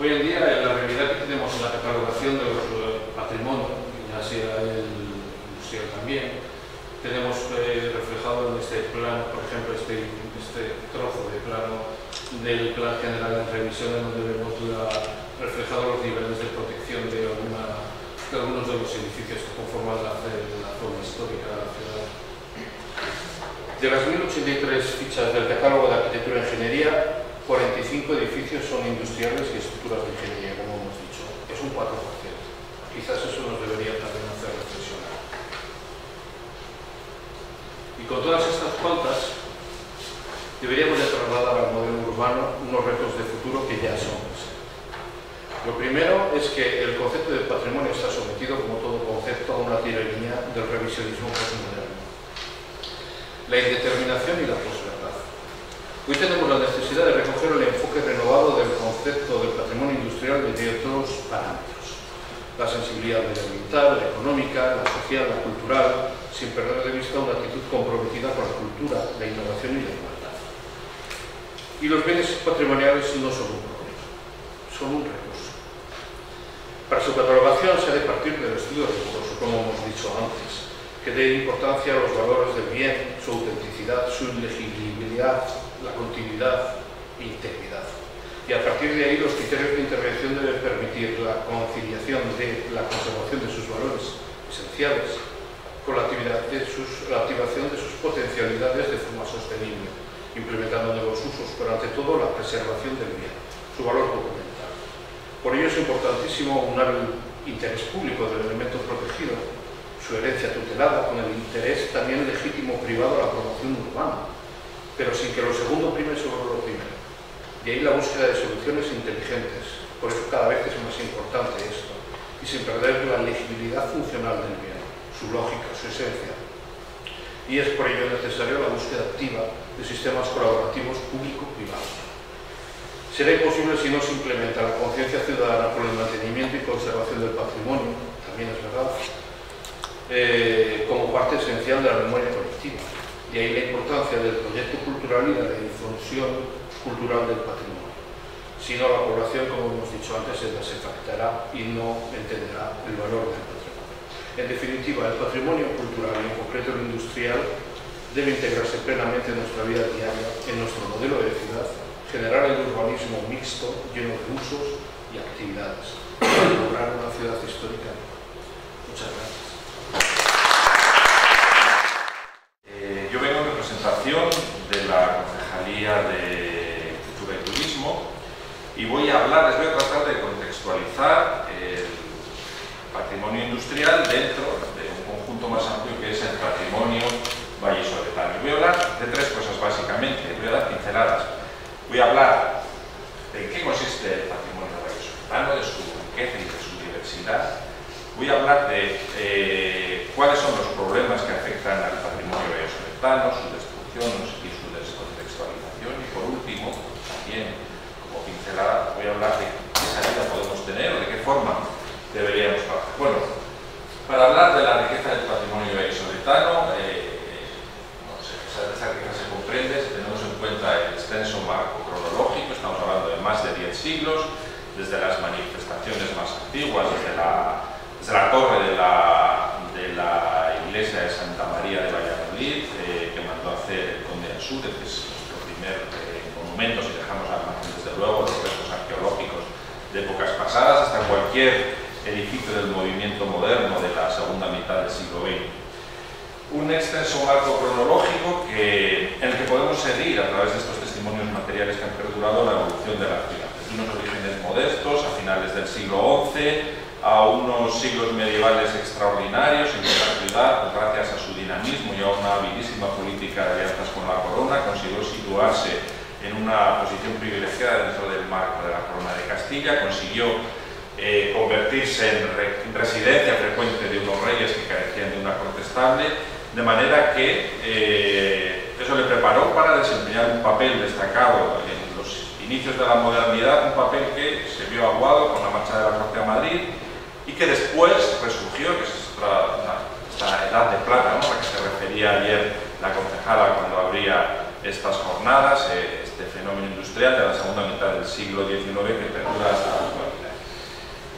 Hoy en día, la realidad que tenemos en la catalogación de los eh, patrimonios, ya sea el museo también, tenemos eh, reflejado en este plano, por ejemplo, este, este trozo de plano del Plan General de Revisión, en donde vemos la, reflejado los niveles de protección de, algunos de los edificios que conforman la, la zona histórica de la ciudad. De las 1083 fichas del catálogo de arquitectura e ingeniería, 45 edificios son industriales y estructuras de ingeniería, como hemos dicho. Es un 4%. Quizás eso nos debería también hacer reflexionar. Y con todas estas pautas, deberíamos de trasladar al modelo urbano unos retos de futuro que ya son Lo primero es que el concepto de patrimonio está sometido, como todo concepto, a una tiranía del revisionismo postmoderno. La indeterminación y la posverdad Hoy tenemos la necesidad de recoger el enfoque renovado del concepto del patrimonio industrial desde otros parámetros. La sensibilidad medioambiental, la económica, la social, la cultural, sin perder de vista una actitud comprometida con la cultura, la innovación y la igualdad. Y los bienes patrimoniales no son un problema, son un recurso. Para su catalogación se ha de partir del estudio riguroso, como hemos dicho antes, que dé importancia a los valores del bien, su autenticidad, su legibilidad, la continuidad e integridad. Y a partir de ahí los criterios de intervención deben permitir la conciliación de la conservación de sus valores esenciales con la, activación de sus potencialidades de forma sostenible, implementando nuevos usos, pero ante todo la preservación del bien, su valor documental. Por ello es importantísimo unar el interés público del elemento protegido, su herencia tutelada, con el interés también legítimo privado a la promoción urbana, pero sin que lo segundo prime sobre lo primero. De ahí la búsqueda de soluciones inteligentes, por eso cada vez es más importante esto, y sin perder la legibilidad funcional del bien, su lógica, su esencia. Y es por ello necesario la búsqueda activa de sistemas colaborativos público-privados. Será imposible si no se implementa la conciencia ciudadana por el mantenimiento y conservación del patrimonio, también es verdad, eh, como parte esencial de la memoria colectiva de ahí la importancia del proyecto cultural y de la difusión cultural del patrimonio. Si no, la población, como hemos dicho antes, se desafectará y no entenderá el valor del patrimonio. En definitiva, el patrimonio cultural y en concreto el industrial debe integrarse plenamente en nuestra vida diaria, en nuestro modelo de ciudad, generar el urbanismo mixto, lleno de usos y actividades, para lograr una ciudad histórica. Muchas gracias. de la Concejalía de Cultura y voy a hablar, les voy a tratar de contextualizar el patrimonio industrial dentro de un conjunto más amplio que es el patrimonio vallisoletano. Voy a hablar de tres cosas básicamente, voy a dar pinceladas. Voy a hablar de qué consiste el patrimonio vallisoletano, de su riqueza y de su diversidad. Voy a hablar de eh, cuáles son los problemas que afectan al patrimonio vallisoletano, su destrucción y su descontextualización. Y por último, también como voy a hablar de qué salida podemos tener o de qué forma deberíamos trabajar. Bueno, para hablar de la riqueza del patrimonio vallisoletano, eh, no sé, esa riqueza se comprende si tenemos en cuenta el extenso marco cronológico, estamos hablando de más de 10 siglos, desde las manifestaciones más antiguas, desde la desde la torre de la, de la iglesia de Santa María de Valladolid, eh, que mandó hacer el conde Ansúrez, que es nuestro primer eh, monumento, si dejamos al margen desde luego los restos arqueológicos de épocas pasadas, hasta cualquier edificio del movimiento moderno de la segunda mitad del siglo XX. Un extenso marco cronológico que, en el que podemos seguir a través de estos testimonios materiales que han perdurado la evolución de la ciudad. Desde unos orígenes modestos a finales del siglo XI, a unos siglos medievales extraordinarios en que la ciudad, gracias a su dinamismo y a una habilísima política de alianzas con la corona, consiguió situarse en una posición privilegiada dentro del marco de la corona de Castilla, consiguió eh, convertirse en, residencia frecuente de unos reyes que carecían de una corte estable, de manera que eh, eso le preparó para desempeñar un papel destacado en los inicios de la modernidad, un papel que se vio aguado con la marcha de la corte a Madrid y que después resurgió, que es esta, edad de plata, a la que se refería ayer la concejala cuando abría estas jornadas, eh, este fenómeno industrial de la segunda mitad del siglo XIX que perdura hasta la actualidad.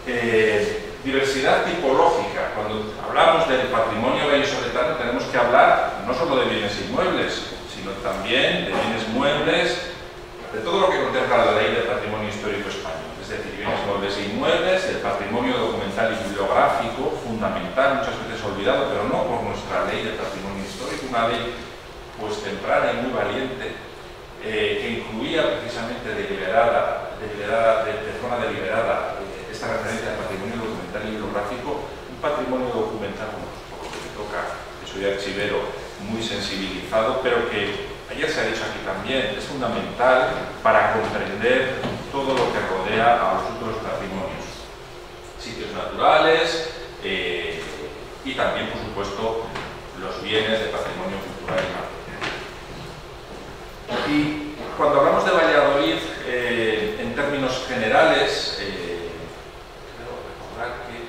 Eh, diversidad tipológica. Cuando hablamos del patrimonio vallisoletano tenemos que hablar no solo de bienes inmuebles, sino también de bienes muebles, de todo lo que contempla la ley del patrimonio histórico español es decir, bienes muebles e inmuebles, el patrimonio documental y bibliográfico, fundamental, muchas veces olvidado, pero no por nuestra ley de patrimonio histórico, una ley pues temprana y muy valiente, eh, que incluía precisamente deliberada, deliberada de, de, forma deliberada eh, esta referencia al patrimonio documental y bibliográfico, un patrimonio documental, como que me toca, que soy archivero, muy sensibilizado, pero que ayer se ha dicho aquí también, es fundamental para comprender todo lo que rodea a los otros patrimonios, sitios naturales eh, y también, por supuesto, los bienes de patrimonio cultural y material. Y cuando hablamos de Valladolid, eh, en términos generales, eh, recordar que,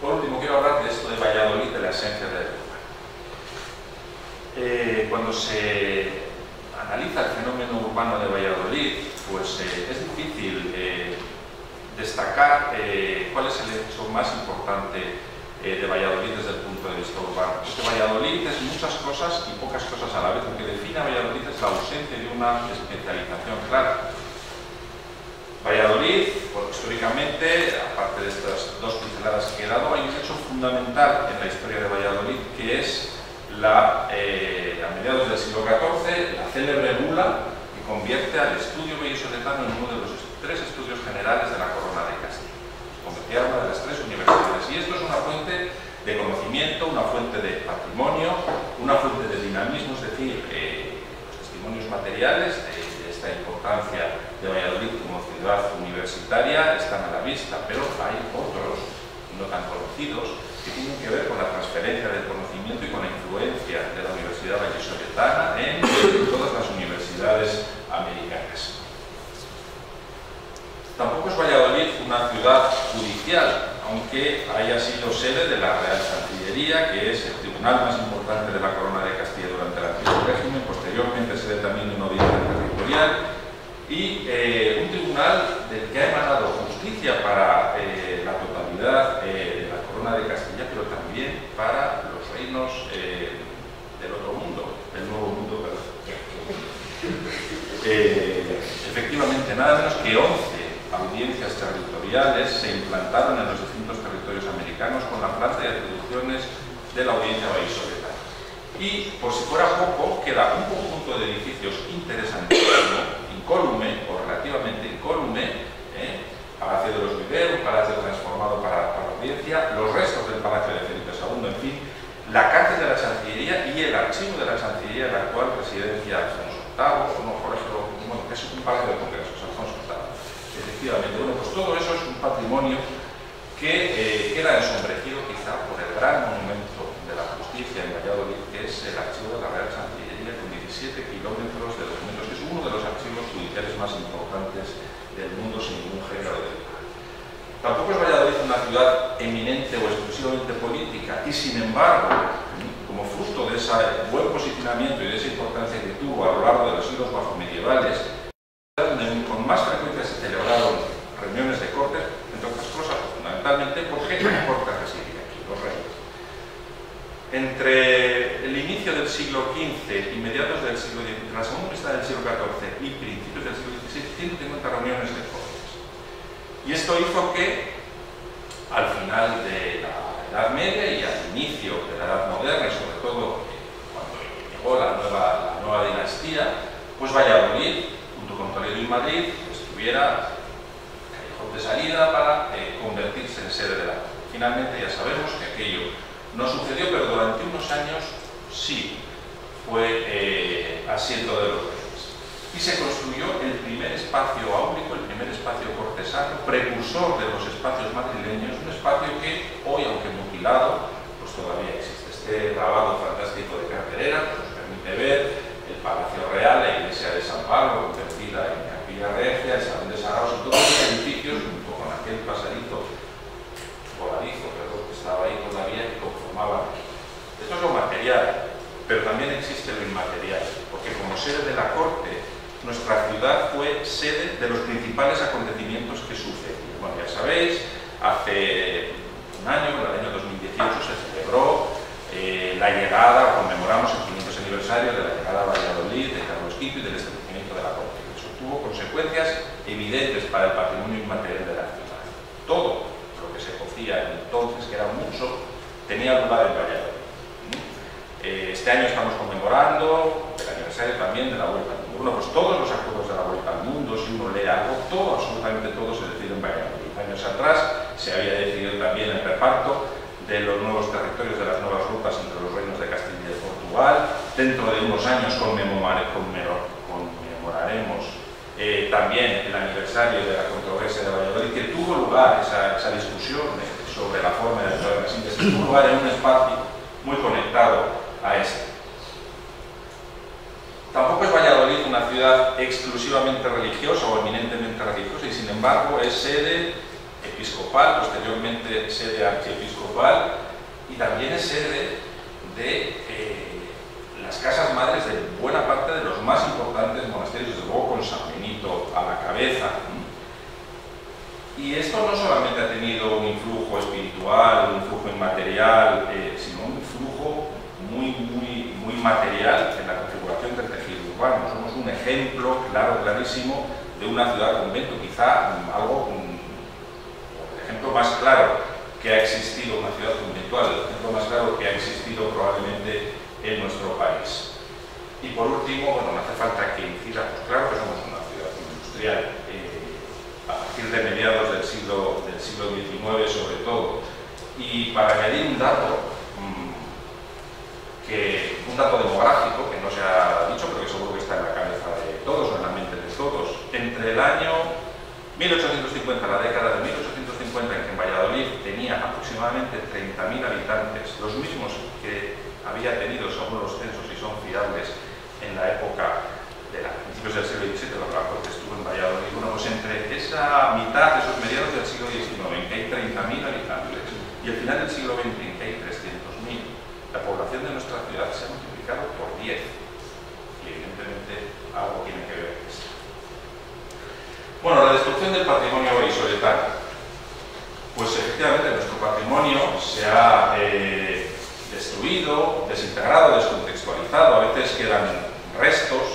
por último, quiero hablar de esto de Valladolid, de la esencia del lugar. Eh, cuando se analiza el fenómeno urbano de Valladolid, pues eh, es difícil eh, destacar cuál es el hecho más importante de Valladolid desde el punto de vista urbano. Valladolid es muchas cosas y pocas cosas a la vez. Lo que define a Valladolid es la ausencia de una especialización clara. Valladolid, históricamente, aparte de estas dos pinceladas que he dado, hay un hecho fundamental en la historia de Valladolid que es la, a mediados del siglo XIV, la célebre bula convierte al estudio vallisoletano en uno de los tres estudios generales de la corona de Castilla. Convertía una de las tres. Y esto es una fuente de conocimiento, una fuente de patrimonio, una fuente de dinamismo, es decir, eh, los testimonios materiales de, de esta importancia de Valladolid como ciudad universitaria están a la vista, pero hay otros no tan conocidos que tienen que ver con la transferencia del conocimiento y con la influencia de la Universidad Vallisoletana en todas las universidades americanas. Tampoco es Valladolid una ciudad judicial, aunque haya sido sede de la Real Cancillería, que es el tribunal más importante de la Corona de Castilla durante el antiguo régimen, posteriormente sede también de una audiencia territorial, y eh, un tribunal del que ha emanado justicia para eh, la totalidad eh, de la Corona de Castilla, pero también para los reinos del otro mundo, del nuevo mundo, perdón. Efectivamente, nada menos que 11 audiencias territoriales se implantaron en los distintos territorios americanos con la planta de atribuciones de la audiencia vallisoletana. Y, por si fuera poco, queda un conjunto de edificios interesantísimo, incólume o relativamente incólume. ¿eh? Palacio de los Viveros, Palacio transformado para, la audiencia, los restos del Palacio de Felipe II, en fin, la cárcel de la Chancillería y el archivo de la Chancillería de la actual presidencia de Alfonso VIII, o no, por ejemplo, bueno, es un palacio de congreso Efectivamente, bueno, pues todo eso es un patrimonio que eh, queda ensombrecido quizá por el gran monumento de la justicia en Valladolid, que es el archivo de la Real Santillería, con 17 kilómetros de documentos, que es uno de los archivos judiciales más importantes del mundo sin ningún género de duda. Tampoco es Valladolid una ciudad eminente o exclusivamente política, y sin embargo, como fruto de ese buen posicionamiento y de esa importancia que tuvo a lo largo de los siglos bajo medievales, con más frecuencia se celebraron reuniones de cortes, entre otras cosas, fundamentalmente porque la corte residía aquí, los reyes. Entre el inicio del siglo XV y mediados del siglo XIX, la segunda mitad del siglo XIV y principios del siglo XVI, 150 reuniones de cortes. Y esto hizo que, al final de la Edad Media y al inicio de la Edad Moderna, y sobre todo cuando llegó la nueva, la nueva dinastía, pues Valladolid, junto con Toledo y Madrid, estuviera callejón de salida para eh, convertirse en sede de la Finalmente ya sabemos que aquello no sucedió, pero durante unos años sí fue eh, asiento de los reyes. Y se construyó el primer espacio áurico, el primer espacio cortesano, precursor de los espacios madrileños, un espacio que hoy, aunque mutilado, pues todavía existe. Este grabado fantástico de carterera pues nos permite ver el Palacio Real, la iglesia de San Pablo, convertida en capilla regia, el Salón de Saraos y todos los edificios, junto con aquel pasadizo voladizo, perdón, que estaba ahí todavía, que conformaban. Esto es lo material, pero también existe lo inmaterial, porque como sede de la corte, nuestra ciudad fue sede de los principales acontecimientos que sucedieron. Bueno, ya sabéis, hace un año, en el año 2018, se celebró eh, la llegada, conmemoramos el 500 aniversario de la llegada a Valladolid de Carlos V y del establecimiento de la corte. Eso tuvo consecuencias evidentes para el patrimonio inmaterial de la ciudad. Todo lo que se cocía entonces, que era mucho, tenía lugar en Valladolid. Eh, este año estamos conmemorando también de la Vuelta al Mundo. Bueno, pues todos los acuerdos de la Vuelta al Mundo, si uno lee algo, todo, absolutamente todo se decide en Valladolid. Años atrás se había decidido también el reparto de los nuevos territorios, de las nuevas rutas entre los reinos de Castilla y de Portugal. Dentro de unos años conmemoraremos eh, también el aniversario de la controversia de Valladolid, que tuvo lugar esa, discusión sobre la forma de la síntesis, tuvo lugar en un espacio muy conectado a este. Tampoco es Valladolid una ciudad exclusivamente religiosa o eminentemente religiosa y sin embargo es sede episcopal, posteriormente sede archiepiscopal y también es sede de eh, las casas madres de buena parte de los más importantes monasterios, desde luego con San Benito a la cabeza. Y esto no solamente ha tenido un influjo espiritual, un influjo inmaterial, eh, sino un influjo muy, muy, muy material en la configuración del tejido urbano. Somos un ejemplo claro, clarísimo de una ciudad convento, quizá algo, el ejemplo más claro que ha existido una ciudad conventual, el ejemplo más claro que ha existido probablemente en nuestro país. Y por último, bueno, no hace falta que incida, pues claro que somos una ciudad industrial, eh, a partir de mediados del siglo, del siglo XIX sobre todo. Y para añadir un dato, que un dato demográfico que no se ha dicho, pero que seguro que está en la cabeza de todos o en la mente de todos. Entre el año 1850, la década de 1850, en que en Valladolid tenía aproximadamente 30.000 habitantes, los mismos que había tenido, según los censos, y son fiables, en la época de los principios del siglo XVII, cuando la corte estuvo en Valladolid. Bueno, pues entre esa mitad, esos mediados del siglo XIX, que hay 30.000 habitantes, y el final del siglo XX, en que hay 300.000, la población de nuestra ciudad se ha multiplicado por 10 y evidentemente algo tiene que ver con esto. Bueno, la destrucción del patrimonio vallisoletano. Pues efectivamente nuestro patrimonio se ha eh, destruido, desintegrado, descontextualizado, a veces quedan restos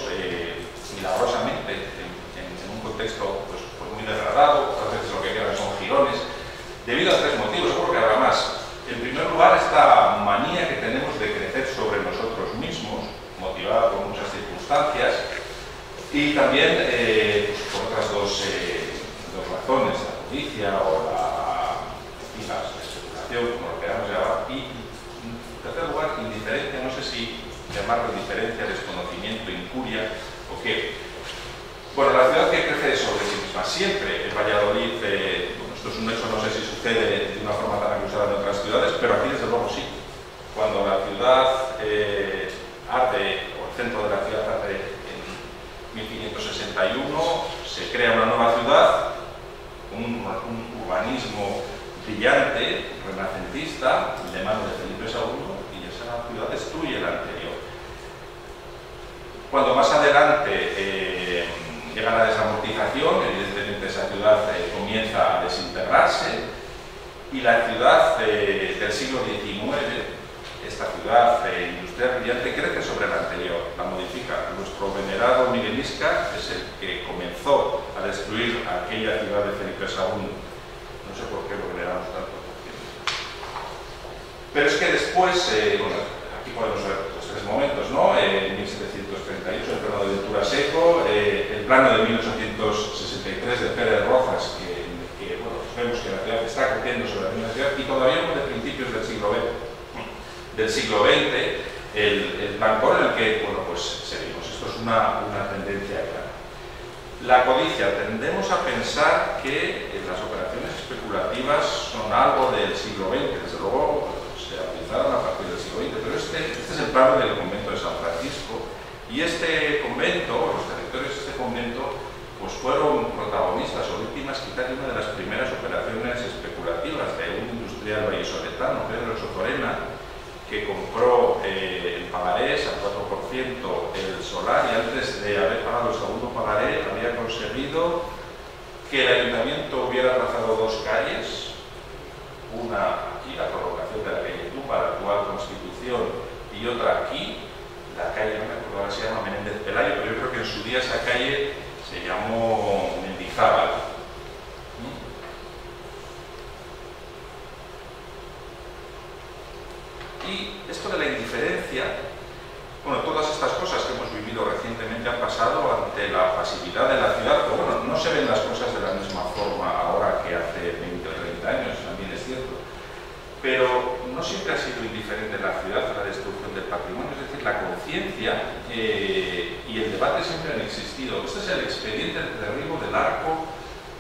siempre han existido. Este es el expediente de derribo del arco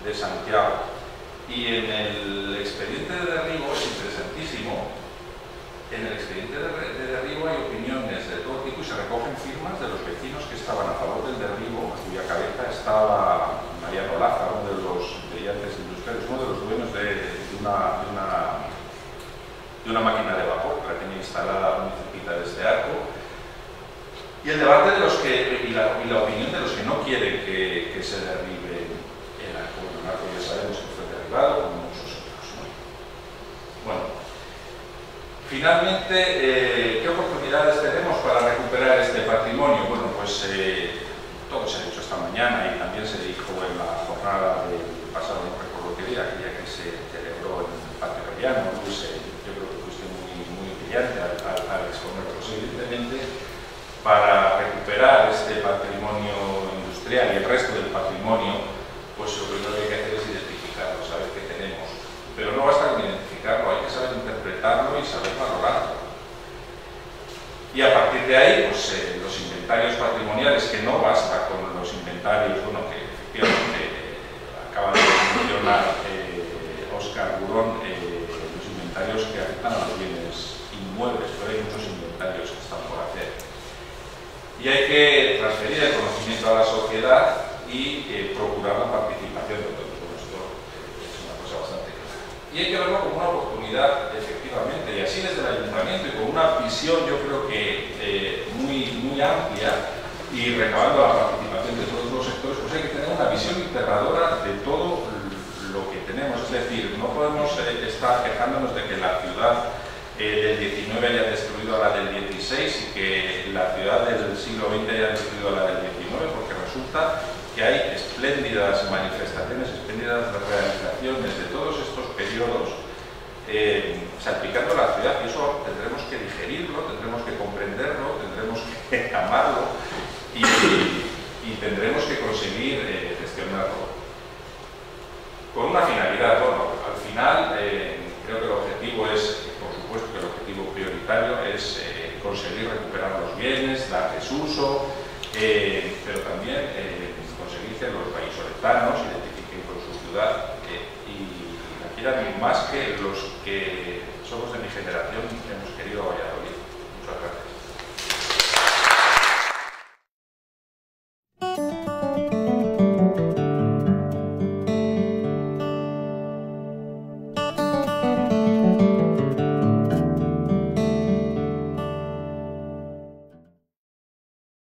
de Santiago. Y en el expediente de derribo es interesantísimo. En el expediente de, de derribo hay opiniones de todo tipo y se recogen firmas de los vecinos que estaban a favor del derribo, a cuya cabeza estaba Mariano Laza, uno de los brillantes industriales, uno de los dueños de, de una, de una de una máquina de vapor que la tenía instalada muy cerquita de este arco. Y el debate de los que, y la, opinión de los que no quieren que, que se derribe el. Bueno, el arco ya sabemos que fue derribado, como muchos otros. ¿no? Bueno, finalmente, eh, ¿qué oportunidades tenemos para recuperar este patrimonio? Bueno, pues eh, todo se ha dicho esta mañana y también se dijo en la jornada del pasado, no recuerdo qué día, aquella que se celebró en el Parque Rollano, Luis, eh, al, al, al exponerlos. Evidentemente, para recuperar este patrimonio industrial y el resto del patrimonio, pues lo primero que hay que hacer es identificarlo, saber qué tenemos. Pero no basta con identificarlo, hay que saber interpretarlo y saber valorarlo. Y a partir de ahí, pues eh, los inventarios patrimoniales, que no basta con los inventarios, bueno, que efectivamente eh, acaba de mencionar eh, Oscar Burón, los inventarios que afectan a los bienes inmuebles, pero hay muchos inventarios que están por hacer. Y hay que transferir el conocimiento a la sociedad y eh, procurar la participación de todos. Esto es una cosa bastante clara. Y hay que verlo como una oportunidad, efectivamente, y así desde el ayuntamiento y con una visión, yo creo que eh, muy, muy amplia y recabando la participación de todos los sectores, pues hay que tener una visión integradora de todo lo que tenemos. Es decir, no podemos eh, estar quejándonos de que la ciudad eh, del 19 haya destruido a la del 16 y que la ciudad del siglo XX haya destruido a la del 19, porque resulta que hay espléndidas manifestaciones, espléndidas realizaciones de todos estos periodos eh, salpicando la ciudad y eso tendremos que digerirlo, tendremos que comprenderlo, tendremos que amarlo y, tendremos que conseguir eh, gestionarlo. Con una finalidad, bueno, al final eh, creo que el objetivo es supuesto que el objetivo prioritario es eh, conseguir recuperar los bienes, darles uso, eh, pero también eh, conseguir que los vallisoletanos identifiquen con su ciudad y la quieran más que los que somos de mi generación hemos querido